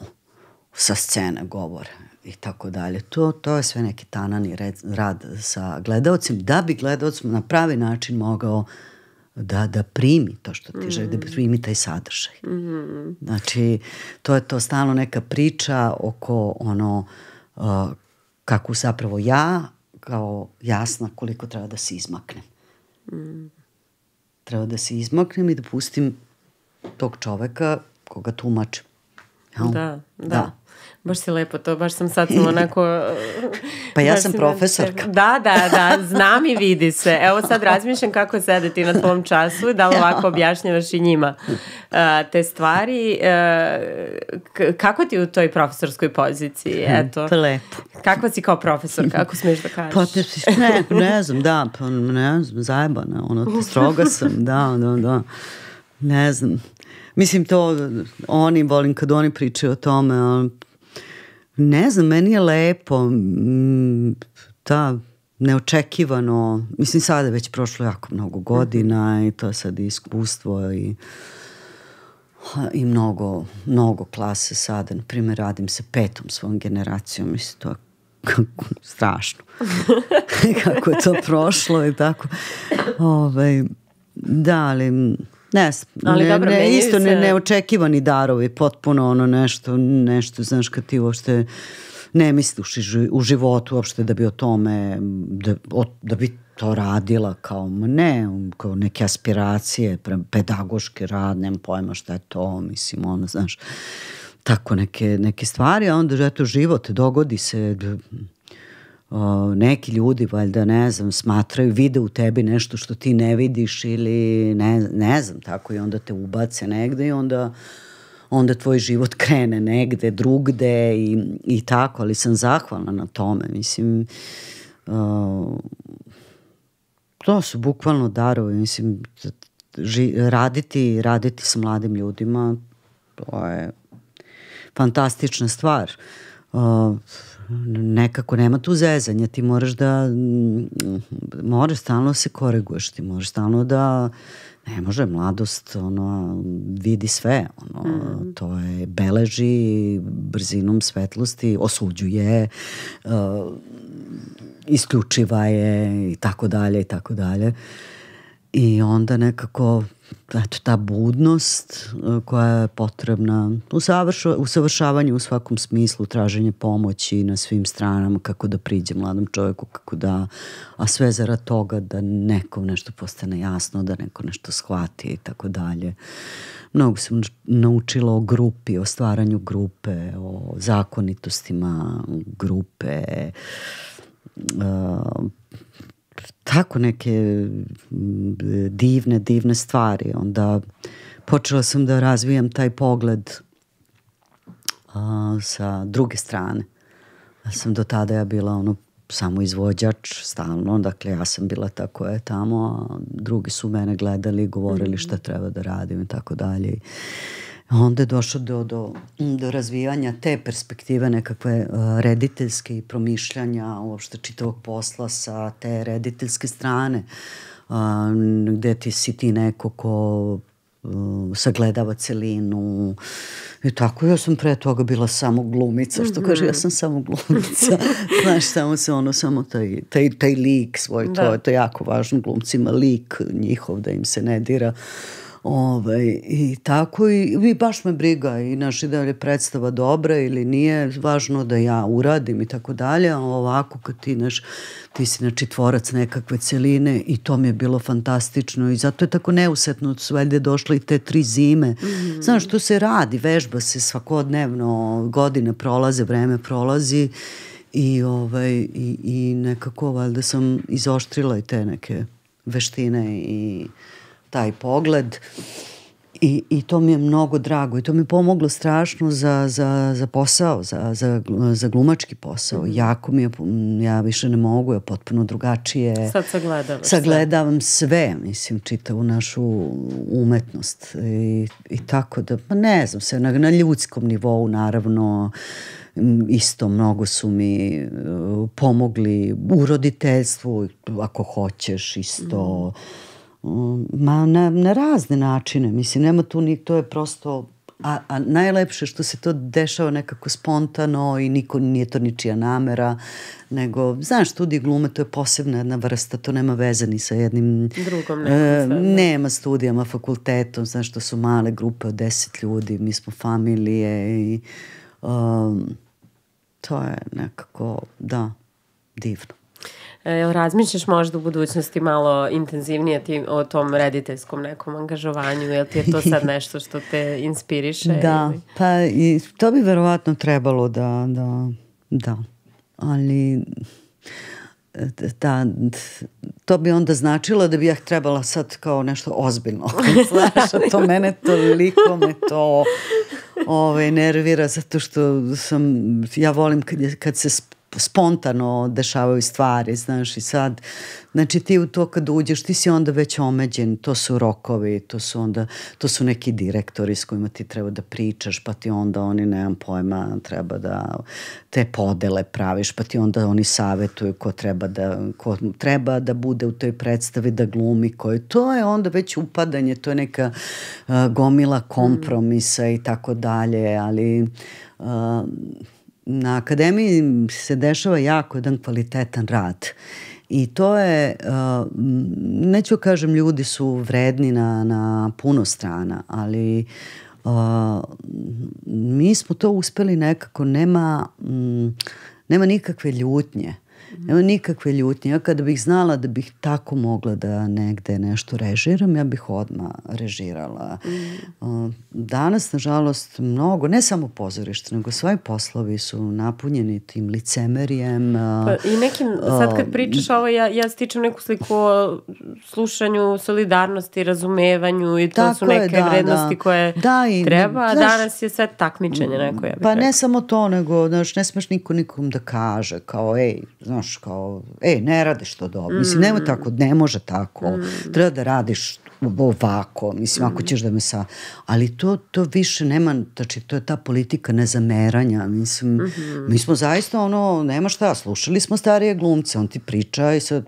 sa scene govore i tako dalje. To, to je sve neki tanani red, rad sa gledalcem, da bi gledalac na pravi način mogao da, da primi to što ti želi, mm. da primi taj sadržaj. Mm. Znači, to je to stalno neka priča oko ono uh, kako zapravo ja kao jasna koliko treba da se izmaknem. Mm. Treba da se izmaknem i da pustim tog čoveka koga tumačem. Ja? Da, da. da. Baš si lepo to, baš sam sad sam onako... pa ja sam profesorka. Da, da, da, znam i vidi se. Evo sad razmišljam kako sedeti na tvom času, da li ovako objašnjavaš i njima uh, te stvari. Uh, kako ti u toj profesorskoj poziciji? Hm, Eto. Pa lepo. Kakva si kao profesor, kako smiješ da kažeš? Pa ne, ne znam, da, pa ne znam, zajebana, ono, stroga sam, da, da, da. Ne znam. Mislim to, oni volim kad oni pričaju o tome, ali Ne znam, meni je lepo mm, ta neočekivano, mislim sada je već prošlo jako mnogo godina i to je sad iskustvo i i mnogo, mnogo klase sada, na primjer radim sa petom svojom generacijom, mislim to je strašno. Kako je to prošlo i tako. Ove, ovaj, da, ali Ne Ali ne, dobro, ne, isto se... ne, neočekivani darovi, potpuno ono nešto, nešto, znaš, kad ti uopšte ne misliš u životu uopšte da bi o tome, da, o, da bi to radila kao, ne, kao neke aspiracije, pedagoški rad, nemam pojma šta je to, mislim, ono, znaš, tako neke, neke stvari, a onda, eto, život, dogodi se, neki ljudi valjda ne znam smatraju vide u tebi nešto što ti ne vidiš ili ne, ne znam tako i onda te ubace negde i onda onda tvoj život krene negde drugde i, i tako ali sam zahvalna na tome mislim o, to su bukvalno darovi, mislim, ži, raditi, raditi sa mladim ljudima, to je fantastična stvar. Uh, nekako nema tu zezanja, ti moraš da moraš stalno se koreguješ, ti moraš stalno da ne može, mladost ono, vidi sve, ono, mm. to je beleži brzinom svetlosti, osuđuje, uh, isključiva je i tako dalje i tako dalje. I onda nekako eto, ta budnost e, koja je potrebna u usavršavanju u svakom smislu, traženje pomoći na svim stranama, kako da priđe mladom čovjeku, kako da, a sve zarad toga da nekom nešto postane jasno, da neko nešto shvati i tako dalje. Mnogo sam naučila o grupi, o stvaranju grupe, o zakonitostima grupe, uh, tako neke divne, divne stvari. Onda počela sam da razvijam taj pogled a, sa druge strane. Ja sam do tada ja bila ono samo izvođač stalno, dakle ja sam bila ta koja je tamo, a drugi su mene gledali, govorili šta treba da radim i tako dalje. Onda je došlo do, do, do razvijanja te perspektive nekakve uh, rediteljske i promišljanja uopšte čitavog posla sa te rediteljske strane uh, gde ti si ti neko ko uh, sagledava celinu i tako ja sam pre toga bila samo glumica što mm -hmm. kaže ja sam samo glumica znaš samo se ono samo taj, taj, taj lik svoj da. to, to je jako važno glumcima lik njihov da im se ne dira uh, Ovaj, I tako i, i baš me briga i naš da je predstava dobra ili nije, važno da ja uradim i tako dalje, a ovako kad ti naš, ti si znači tvorac nekakve celine i to mi je bilo fantastično i zato je tako neusetno su valjde došle i te tri zime. Mm -hmm. Znaš, to se radi, vežba se svakodnevno, godine prolaze, vreme prolazi i, ovaj, i, i nekako valjda sam izoštrila i te neke veštine i taj pogled i, i to mi je mnogo drago i to mi je pomoglo strašno za, za, za posao, za, za, za glumački posao. Mm. Jako mi je, ja više ne mogu, ja potpuno drugačije Sad sagledavaš sagledavam sve. sve, mislim, čitavu našu umetnost i, i tako da, pa ne znam se, na, na ljudskom nivou naravno isto mnogo su mi uh, pomogli u roditeljstvu ako hoćeš isto mm Ma na, na razne načine, mislim, nema tu ni, to je prosto A, a najlepše što se to dešava nekako spontano i niko nije to ničija namera, nego, znaš, studij glume to je posebna jedna vrsta, to nema veze ni sa jednim... Drugom nema. E, da. nema studijama, fakultetom, znaš, to su male grupe od deset ljudi, mi smo familije i um, to je nekako, da, divno. E, jel razmišljaš možda u budućnosti malo intenzivnije ti, o tom rediteljskom nekom angažovanju? Jel ti je to sad nešto što te inspiriše? da, ili? pa i to bi verovatno trebalo da, da, da. Ali da, to bi onda značilo da bi ja trebala sad kao nešto ozbiljno. Znaš, to mene toliko me to ove, nervira zato što sam, ja volim kad, je, kad se spontano dešavaju stvari, znaš, i sad, znači ti u to kad uđeš, ti si onda već omeđen, to su rokovi, to su onda, to su neki direktori s kojima ti treba da pričaš, pa ti onda oni, nemam pojma, treba da te podele praviš, pa ti onda oni savetuju ko treba da, ko treba da bude u toj predstavi, da glumi, koji, to je onda već upadanje, to je neka uh, gomila kompromisa mm. i tako dalje, ali uh, na akademiji se dešava jako jedan kvalitetan rad. I to je, neću kažem ljudi su vredni na, na puno strana, ali mi smo to uspeli nekako, nema, nema nikakve ljutnje. Nema nikakve ljutnje. Ja kada bih znala da bih tako mogla da negde nešto režiram, ja bih odma režirala. Mm. Danas, nažalost, mnogo, ne samo pozorište, nego svi poslovi su napunjeni tim licemerijem. Pa, I nekim, sad kad pričaš ovo, ja, ja stičem neku sliku o slušanju, solidarnosti, razumevanju i to tako su neke je, da, vrednosti da. koje da, i, treba, a danas je sve takmičenje neko. Ja pa rekao. ne samo to, nego znaš, ne smeš niko nikom da kaže kao, ej, znaš, znaš, kao, ej, ne radiš to dobro. Mislim, nema tako, ne može tako. Treba da radiš ovako, mislim, ako ćeš da me sa... Ali to, to više nema, znači, to je ta politika nezameranja, mislim, mi smo zaista ono, nema šta, slušali smo starije glumce, on ti priča i sad,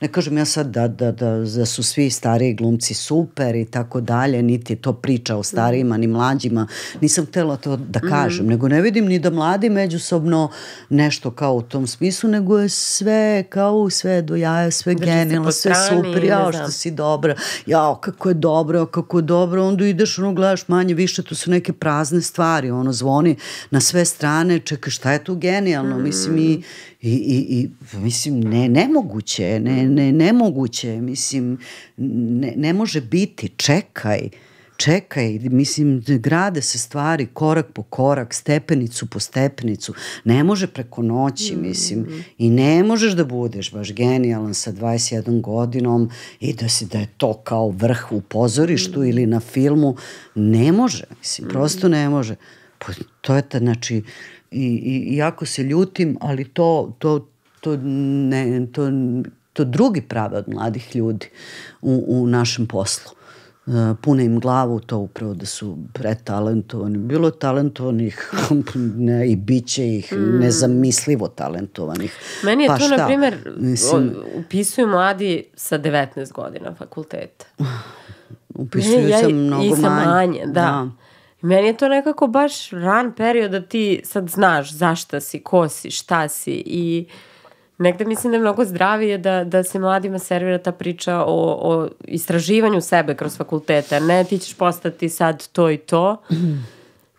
ne kažem ja sad da, da, da, da su svi stariji glumci super i tako dalje, niti je to priča o starijima, ni mlađima, nisam htela to da kažem, mm -hmm. nego ne vidim ni da mladi međusobno nešto kao u tom smislu, nego je sve kao sve do jaja, sve genijalno, sve super, jao što si dobra, jao kako je dobro, kako je dobro, onda ideš, ono, gledaš manje, više, to su neke prazne stvari, ono, zvoni na sve strane, čekaj, šta je tu genijalno, mm. mislim, i, i, i, i mislim, ne, nemoguće, ne, ne, nemoguće, mislim, ne, ne može biti, čekaj, čekaj, mislim, grade se stvari korak po korak, stepenicu po stepenicu, ne može preko noći, mm. mislim, i ne možeš da budeš baš genijalan sa 21 godinom i da si da je to kao vrh u pozorištu mm. ili na filmu, ne može, mislim, prosto ne može. Pa, to je ta, znači, i, i, jako se ljutim, ali to, to, to, ne, to, to drugi prave od mladih ljudi u, u našem poslu pune im glavu to upravo da su pretalentovani. Bilo talentovanih ne, i bit će ih mm. nezamislivo talentovanih. Meni je pa to, šta? na primjer, Mislim, upisuju mladi sa 19 godina fakulteta. Upisuju ja, sam mnogo manje. manje da. da. Meni je to nekako baš ran period da ti sad znaš zašta si, ko si, šta si i negde mislim da je mnogo zdravije da, da se mladima servira ta priča o, o istraživanju sebe kroz fakultete, ne ti ćeš postati sad to i to,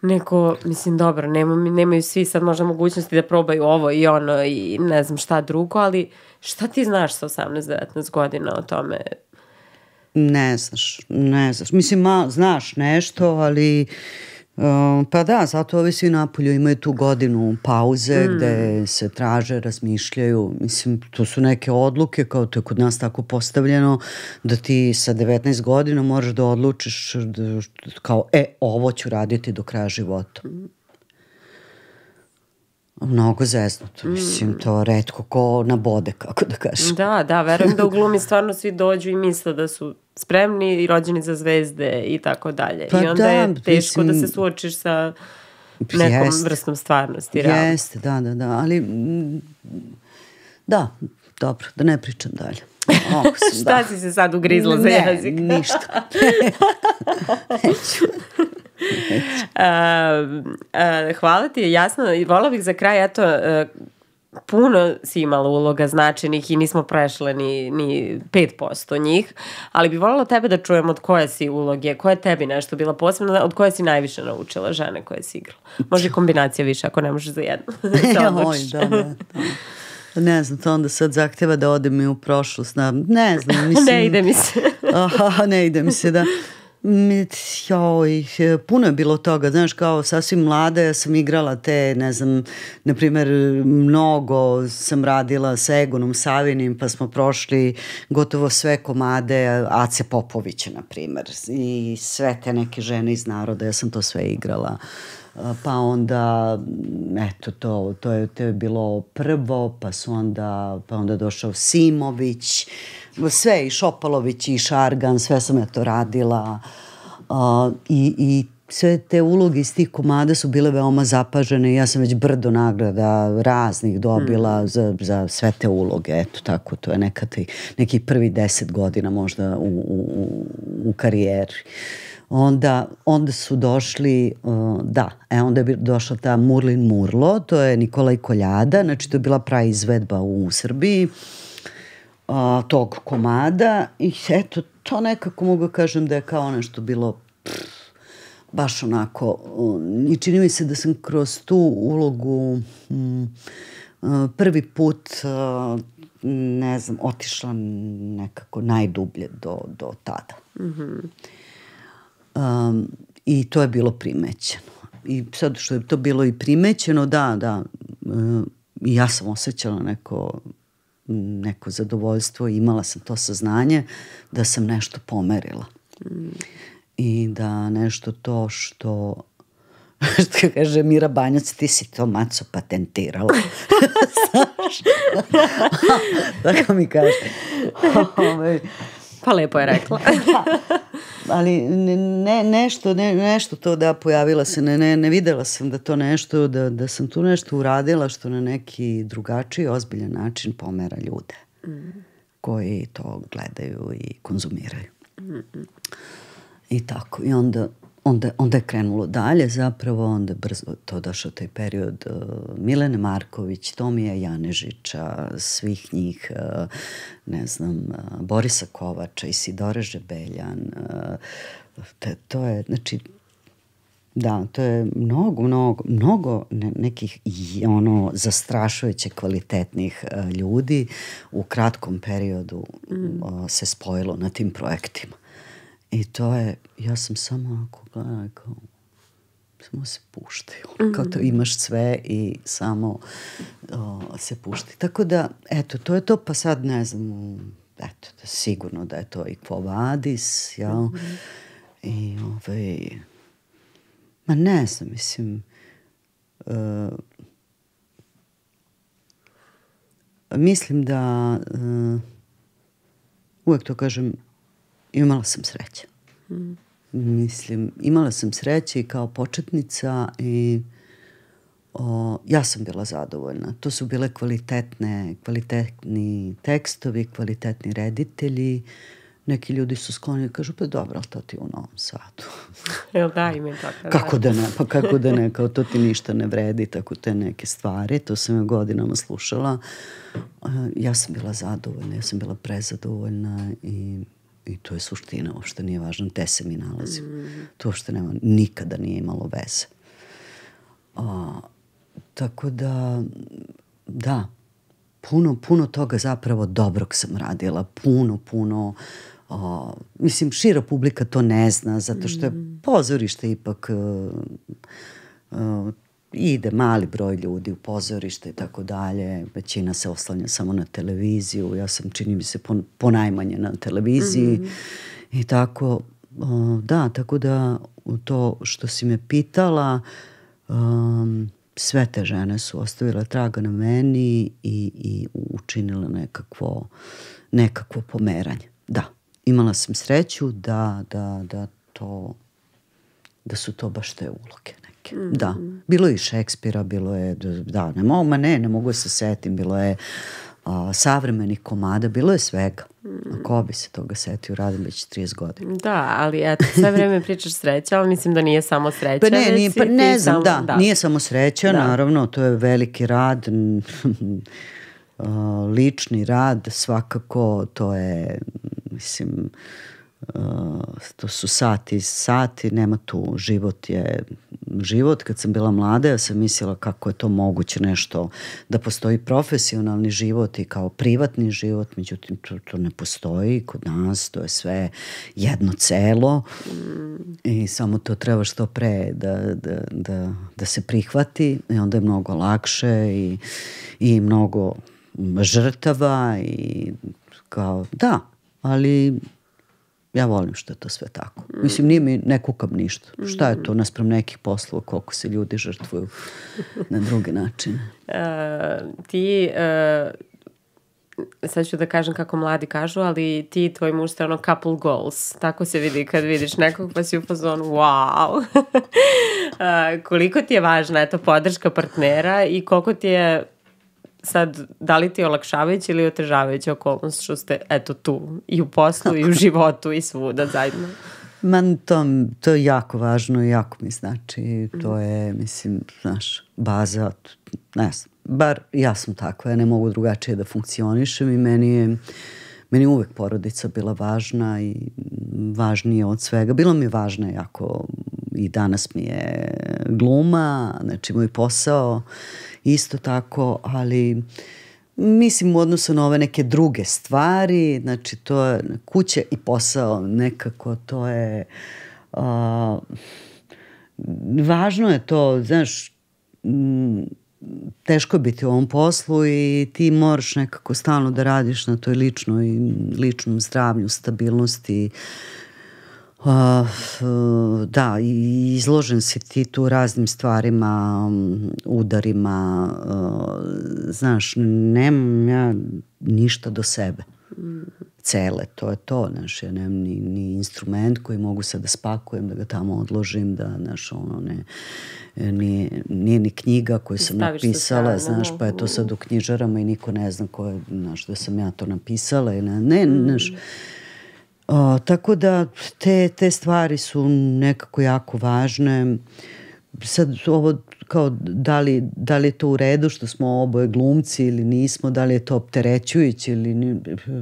neko, mislim, dobro, nema, nemaju svi sad možda mogućnosti da probaju ovo i ono i ne znam šta drugo, ali šta ti znaš sa 18-19 godina o tome? Ne znaš, ne znaš. Mislim, ma, znaš nešto, ali Uh, pa da, zato ovi svi napolju imaju tu godinu pauze mm. gde se traže, razmišljaju. Mislim, to su neke odluke, kao to je kod nas tako postavljeno, da ti sa 19 godina moraš da odlučiš da, kao, e, ovo ću raditi do kraja života. Mm. Mnogo zeznuto, mislim, mm. to redko ko na bode, kako da kažem. Da, da, verujem da u glumi stvarno svi dođu i misle da su spremni i rođeni za zvezde i tako dalje. Pa I onda da, je teško mislim, da se suočiš sa nekom jest, vrstom stvarnosti. Realno. Jeste, da, da, da, ali mm, da, dobro, da ne pričam dalje. Oh, Šta da. si se sad ugrizla za jezik? Ne, ništa. uh, uh, hvala ti, jasno. I volao bih za kraj, eto, uh, puno si imala uloga značajnih i nismo prešle ni, ni 5% njih, ali bi voljela tebe da čujem od koje si uloge, koja je tebi nešto bila posebna, od koje si najviše naučila žene koje si igrala. Može kombinacija više ako ne možeš za jednu. da Oj, da, da, da. Ne znam, to onda sad zahteva da odem i u prošlost. Ne znam, mislim... ne ide mi se. aha, ne ide mi se, da. Joj, puno je bilo toga, znaš, kao sasvim mlada ja sam igrala te, ne znam, na primer, mnogo sam radila sa Egonom Savinim, pa smo prošli gotovo sve komade Ace Popovića, na primer, i sve te neke žene iz naroda, ja sam to sve igrala. Pa onda, eto, to, to, je, to je bilo prvo, pa su onda, pa onda došao Simović, sve i Šopalović i Šargan, sve sam ja to radila uh, i, i sve te uloge iz tih komada su bile veoma zapažene ja sam već brdo nagrada raznih dobila mm. za, za sve te uloge. Eto tako, to je neka te, neki prvi deset godina možda u, u, u karijeri. Onda, onda su došli, uh, da, e, onda je došla ta Murlin Murlo, to je Nikolaj Koljada, znači to je bila pra izvedba u Srbiji. Uh, tog komada i eto, to nekako mogu da kažem da je kao nešto bilo baš onako i čini mi se da sam kroz tu ulogu m, prvi put ne znam, otišla nekako najdublje do, do tada. Mm -hmm. Um, I to je bilo primećeno. I sad što je to bilo i primećeno, da, da, uh, ja sam osjećala neko neko zadovoljstvo i imala sam to saznanje da sam nešto pomerila. Mm. I da nešto to što što kaže Mira Banjac, ti si to maco patentirala. Tako mi kaže. Pa lepo je rekla. da. Ali ne, nešto, ne, nešto to da pojavila se, ne, ne, ne videla sam da to nešto, da, da sam tu nešto uradila što na neki drugačiji, ozbiljan način pomera ljude mm. koji to gledaju i konzumiraju. Mm I tako. I onda onda, onda je krenulo dalje zapravo, onda je brzo to došao taj period uh, Milene Marković, Tomija Janežića, svih njih, uh, ne znam, uh, Borisa Kovača, Isidora Žebeljan, uh, te, to je, znači, Da, to je mnogo, mnogo, mnogo ne, nekih ono zastrašujuće kvalitetnih uh, ljudi u kratkom periodu mm. uh, se spojilo na tim projektima. I to je, ja sam samo onako gledala kao, samo se puštaju. Mm -hmm. Kao to imaš sve i samo o, se pušti. Tako da, eto, to je to, pa sad ne znam, eto, da sigurno da je to i Quo Vadis, jel? Mm -hmm. I ovaj, ma ne znam, mislim, uh, mislim da uh, uvek to kažem imala sam sreće. Mm. Mislim, imala sam sreće i kao početnica i o, ja sam bila zadovoljna. To su bile kvalitetne, kvalitetni tekstovi, kvalitetni reditelji. Neki ljudi su skloni da kažu, pa dobro, ali to ti u Novom Sadu. Jel da, ima tako. kako da ne, pa kako da ne, kao to ti ništa ne vredi, tako te neke stvari. To sam ja godinama slušala. Ja sam bila zadovoljna, ja sam bila prezadovoljna i I to je suština, uopšte nije važno gde se mi nalazimo. Mm. To uopšte nema, nikada nije imalo veze. A, tako da, da, puno, puno toga zapravo dobrog sam radila. Puno, puno, a, mislim, šira publika to ne zna, zato što je mm. pozorište ipak a, a, ide mali broj ljudi u pozorište i tako dalje. Većina se oslanja samo na televiziju. Ja sam, čini mi se, pon, ponajmanje na televiziji. Mm -hmm. I tako, o, da, tako da to što si me pitala, um, sve te žene su ostavile traga na meni i, i učinile nekakvo, nekakvo pomeranje. Da, imala sam sreću da, da, da to da su to baš te uloge neke. Mm -hmm. Da. Bilo je i Šekspira, bilo je, da, ne mogu, ma ne, ne mogu da se setim, bilo je a, savremenih komada, bilo je svega. Mm. A ko bi se toga setio, radim već 30 godina. Da, ali eto, sve vreme pričaš sreća, ali mislim da nije samo sreća. Pa ne, nije, pa ne znam, samo, da, da, nije samo sreća, da. naravno, to je veliki rad, lični rad, svakako, to je, mislim, Uh, to su sati sati, nema tu, život je život. Kad sam bila mlada, ja sam mislila kako je to moguće nešto, da postoji profesionalni život i kao privatni život, međutim to, to ne postoji kod nas, to je sve jedno celo i samo to treba što pre da, da, da, da se prihvati i onda je mnogo lakše i, i mnogo žrtava i kao, da, ali Ja volim što je to sve tako. Mislim, nije mi, ne kukam ništa. Šta je to naspram nekih poslova, koliko se ljudi žrtvuju na druge načine? Uh, ti, uh, sad ću da kažem kako mladi kažu, ali ti i tvoj muž ste ono couple goals. Tako se vidi kad vidiš nekog pa si u fazonu wow. uh, koliko ti je važna eto, podrška partnera i koliko ti je sad, da li ti je olakšavajuća ili otežavajuća okolnost što ste, eto, tu i u poslu i u životu i svuda zajedno? Man, to, to je jako važno i jako mi znači. To je, mislim, znaš, baza, ne znam, bar ja sam takva, ja ne mogu drugačije da funkcionišem i meni je, meni je uvek porodica bila važna i važnije od svega. Bilo mi je važna jako i danas mi je gluma, znači moj posao isto tako, ali mislim u odnosu na ove neke druge stvari, znači to je kuća i posao nekako to je uh, važno je to, znaš, m, teško je biti u ovom poslu i ti moraš nekako stalno da radiš na toj ličnoj, ličnom zdravlju, stabilnosti, Uh, da, i izložen si ti tu raznim stvarima, udarima, uh, znaš, nemam ja ništa do sebe. Cele, to je to, znaš, ja nemam ni, ni instrument koji mogu sad da spakujem, da ga tamo odložim, da, znaš, ono, ne, nije, nije ni knjiga koju sam napisala, znaš, pa je to sad u knjižarama i niko ne zna ko je, znaš, da sam ja to napisala ili ne, ne, mm. Znaš, o, tako da te, te stvari su nekako jako važne. Sad ovo kao da li, da li je to u redu što smo oboje glumci ili nismo, da li je to opterećujuće ili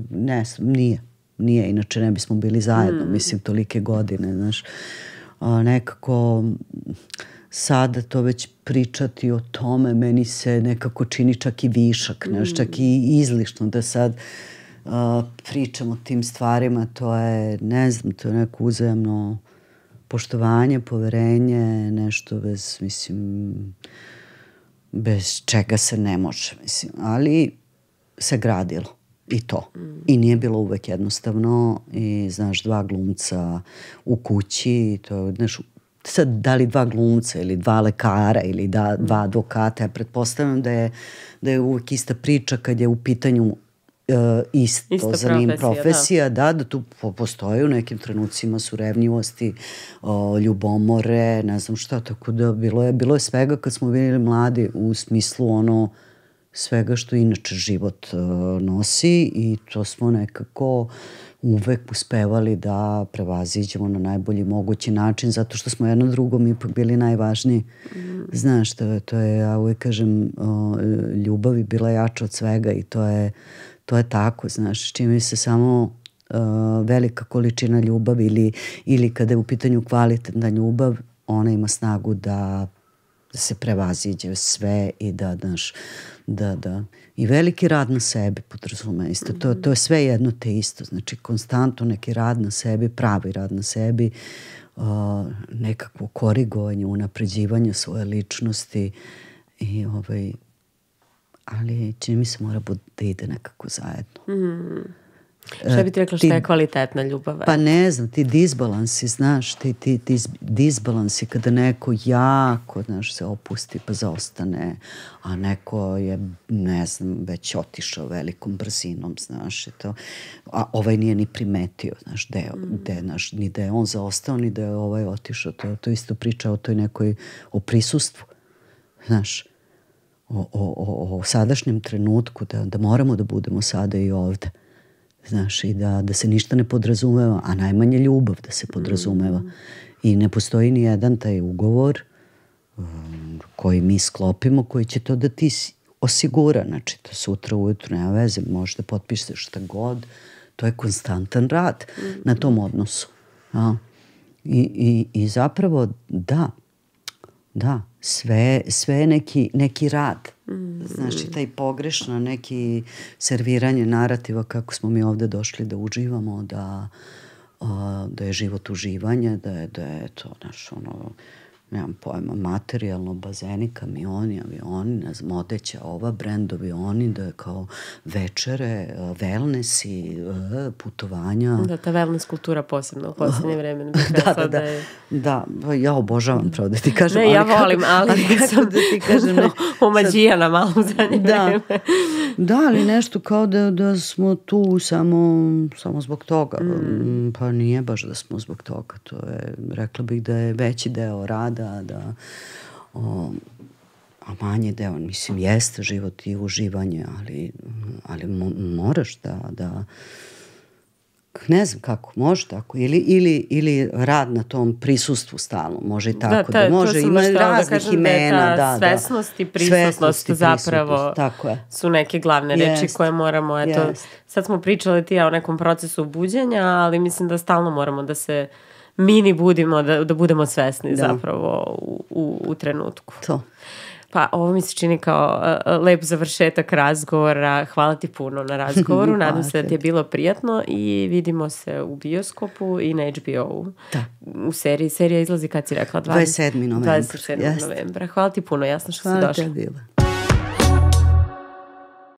ne, nije. Nije, inače ne bismo bili zajedno, mm. mislim, tolike godine, znaš. A, nekako sada to već pričati o tome meni se nekako čini čak i višak, znaš, mm. čak i izlišno da sad uh, pričam o tim stvarima, to je, ne znam, to je neko uzajemno poštovanje, poverenje, nešto bez, mislim, bez čega se ne može, mislim, ali se gradilo i to. Mm. I nije bilo uvek jednostavno i znaš dva glumca u kući, to znaš sad da li dva glumca ili dva lekara ili da, dva advokata, ja pretpostavljam da je, da je uvek ista priča kad je u pitanju uh, isto Ista za njim profesija, profesija da. da, da tu postoje u nekim trenucima su revnjivosti, uh, ljubomore, ne znam šta, tako da bilo je, bilo je svega kad smo bili mladi u smislu ono svega što inače život uh, nosi i to smo nekako uvek uspevali da prevaziđemo na najbolji mogući način zato što smo jedno drugom ipak bili najvažniji. Mm. Znaš, to, je, to je, ja uvek kažem, o, ljubav je bila jača od svega i to je, to je tako, znaš, čime se samo uh, velika količina ljubavi ili, ili kada je u pitanju kvalitetna ljubav, ona ima snagu da, da se prevaziđe sve i da, znaš, da, da. I veliki rad na sebi podrazume isto. To, to je sve jedno te isto. Znači, konstantno neki rad na sebi, pravi rad na sebi, uh, nekakvo korigovanje, unapređivanje svoje ličnosti i ovaj, ali čini mi se mora da ide nekako zajedno. Mm. Šta bi ti rekla šta je kvalitetna ljubav? Pa ne znam, ti disbalansi, znaš, ti, ti, ti disbalansi kada neko jako, znaš, se opusti pa zaostane, a neko je, ne znam, već otišao velikom brzinom, znaš, i to. A ovaj nije ni primetio, znaš, da je, mm. de, znaš, ni da je on zaostao, ni da je ovaj otišao. To, to isto priča o toj nekoj, o prisustvu, znaš, o, o, o, sadašnjem trenutku, da, da moramo da budemo sada i ovde. Znaš, i da, da se ništa ne podrazumeva, a najmanje ljubav da se podrazumeva. I ne postoji ni jedan taj ugovor um, koji mi sklopimo, koji će to da ti osigura. Znači, to sutra ujutru nema veze, možeš da potpišeš šta god. To je konstantan rad mm. na tom odnosu. A? I, i, I zapravo, da, da, sve, sve je neki, neki rad. Mm. Znači, taj pogrešno neki serviranje narativa kako smo mi ovde došli da uživamo, da, da je život uživanje, da je, da je to, naš, ono, nemam pojma, materijalno, bazeni, kamioni, avioni, ne znam, odeća, ova brendovi, oni, da je kao večere, wellnessi, putovanja. Da, ta wellness kultura posebno u poslednje vreme. da, da, da, da, je... da, ja obožavam, pravo da ti kažem. Ne, ja ali volim, ali, ali kako da ti kažem. Ne, omađijana malo u zadnje da, vreme. da, ali nešto kao da, da smo tu samo, samo zbog toga. Mm. Pa nije baš da smo zbog toga. To je, rekla bih da je veći deo rada da, da o, a manje deo, mislim, jeste život i uživanje, ali, ali mo, moraš da, da ne znam kako, može tako, ili, ili, ili rad na tom prisustvu stalno, može i da, tako, da, ta, da može, ima da raznih da kažem, imena. Da, svesnost i prisutnost zapravo tako je. su neke glavne reči Jest. koje moramo, eto, Jest. sad smo pričali ti ja o nekom procesu buđenja, ali mislim da stalno moramo da se mini budimo, da, da budemo svesni da. zapravo u, u, u trenutku. To. Pa ovo mi se čini kao uh, lep završetak razgovora. Hvala ti puno na razgovoru. Nadam se da ti je bilo prijatno i vidimo se u bioskopu i na HBO-u. Da. U seriji. Serija izlazi kad si rekla? 20, 27. novembra. 27. Yes. novembra. Hvala ti puno. Jasno što Hvala si došla. Hvala te bila.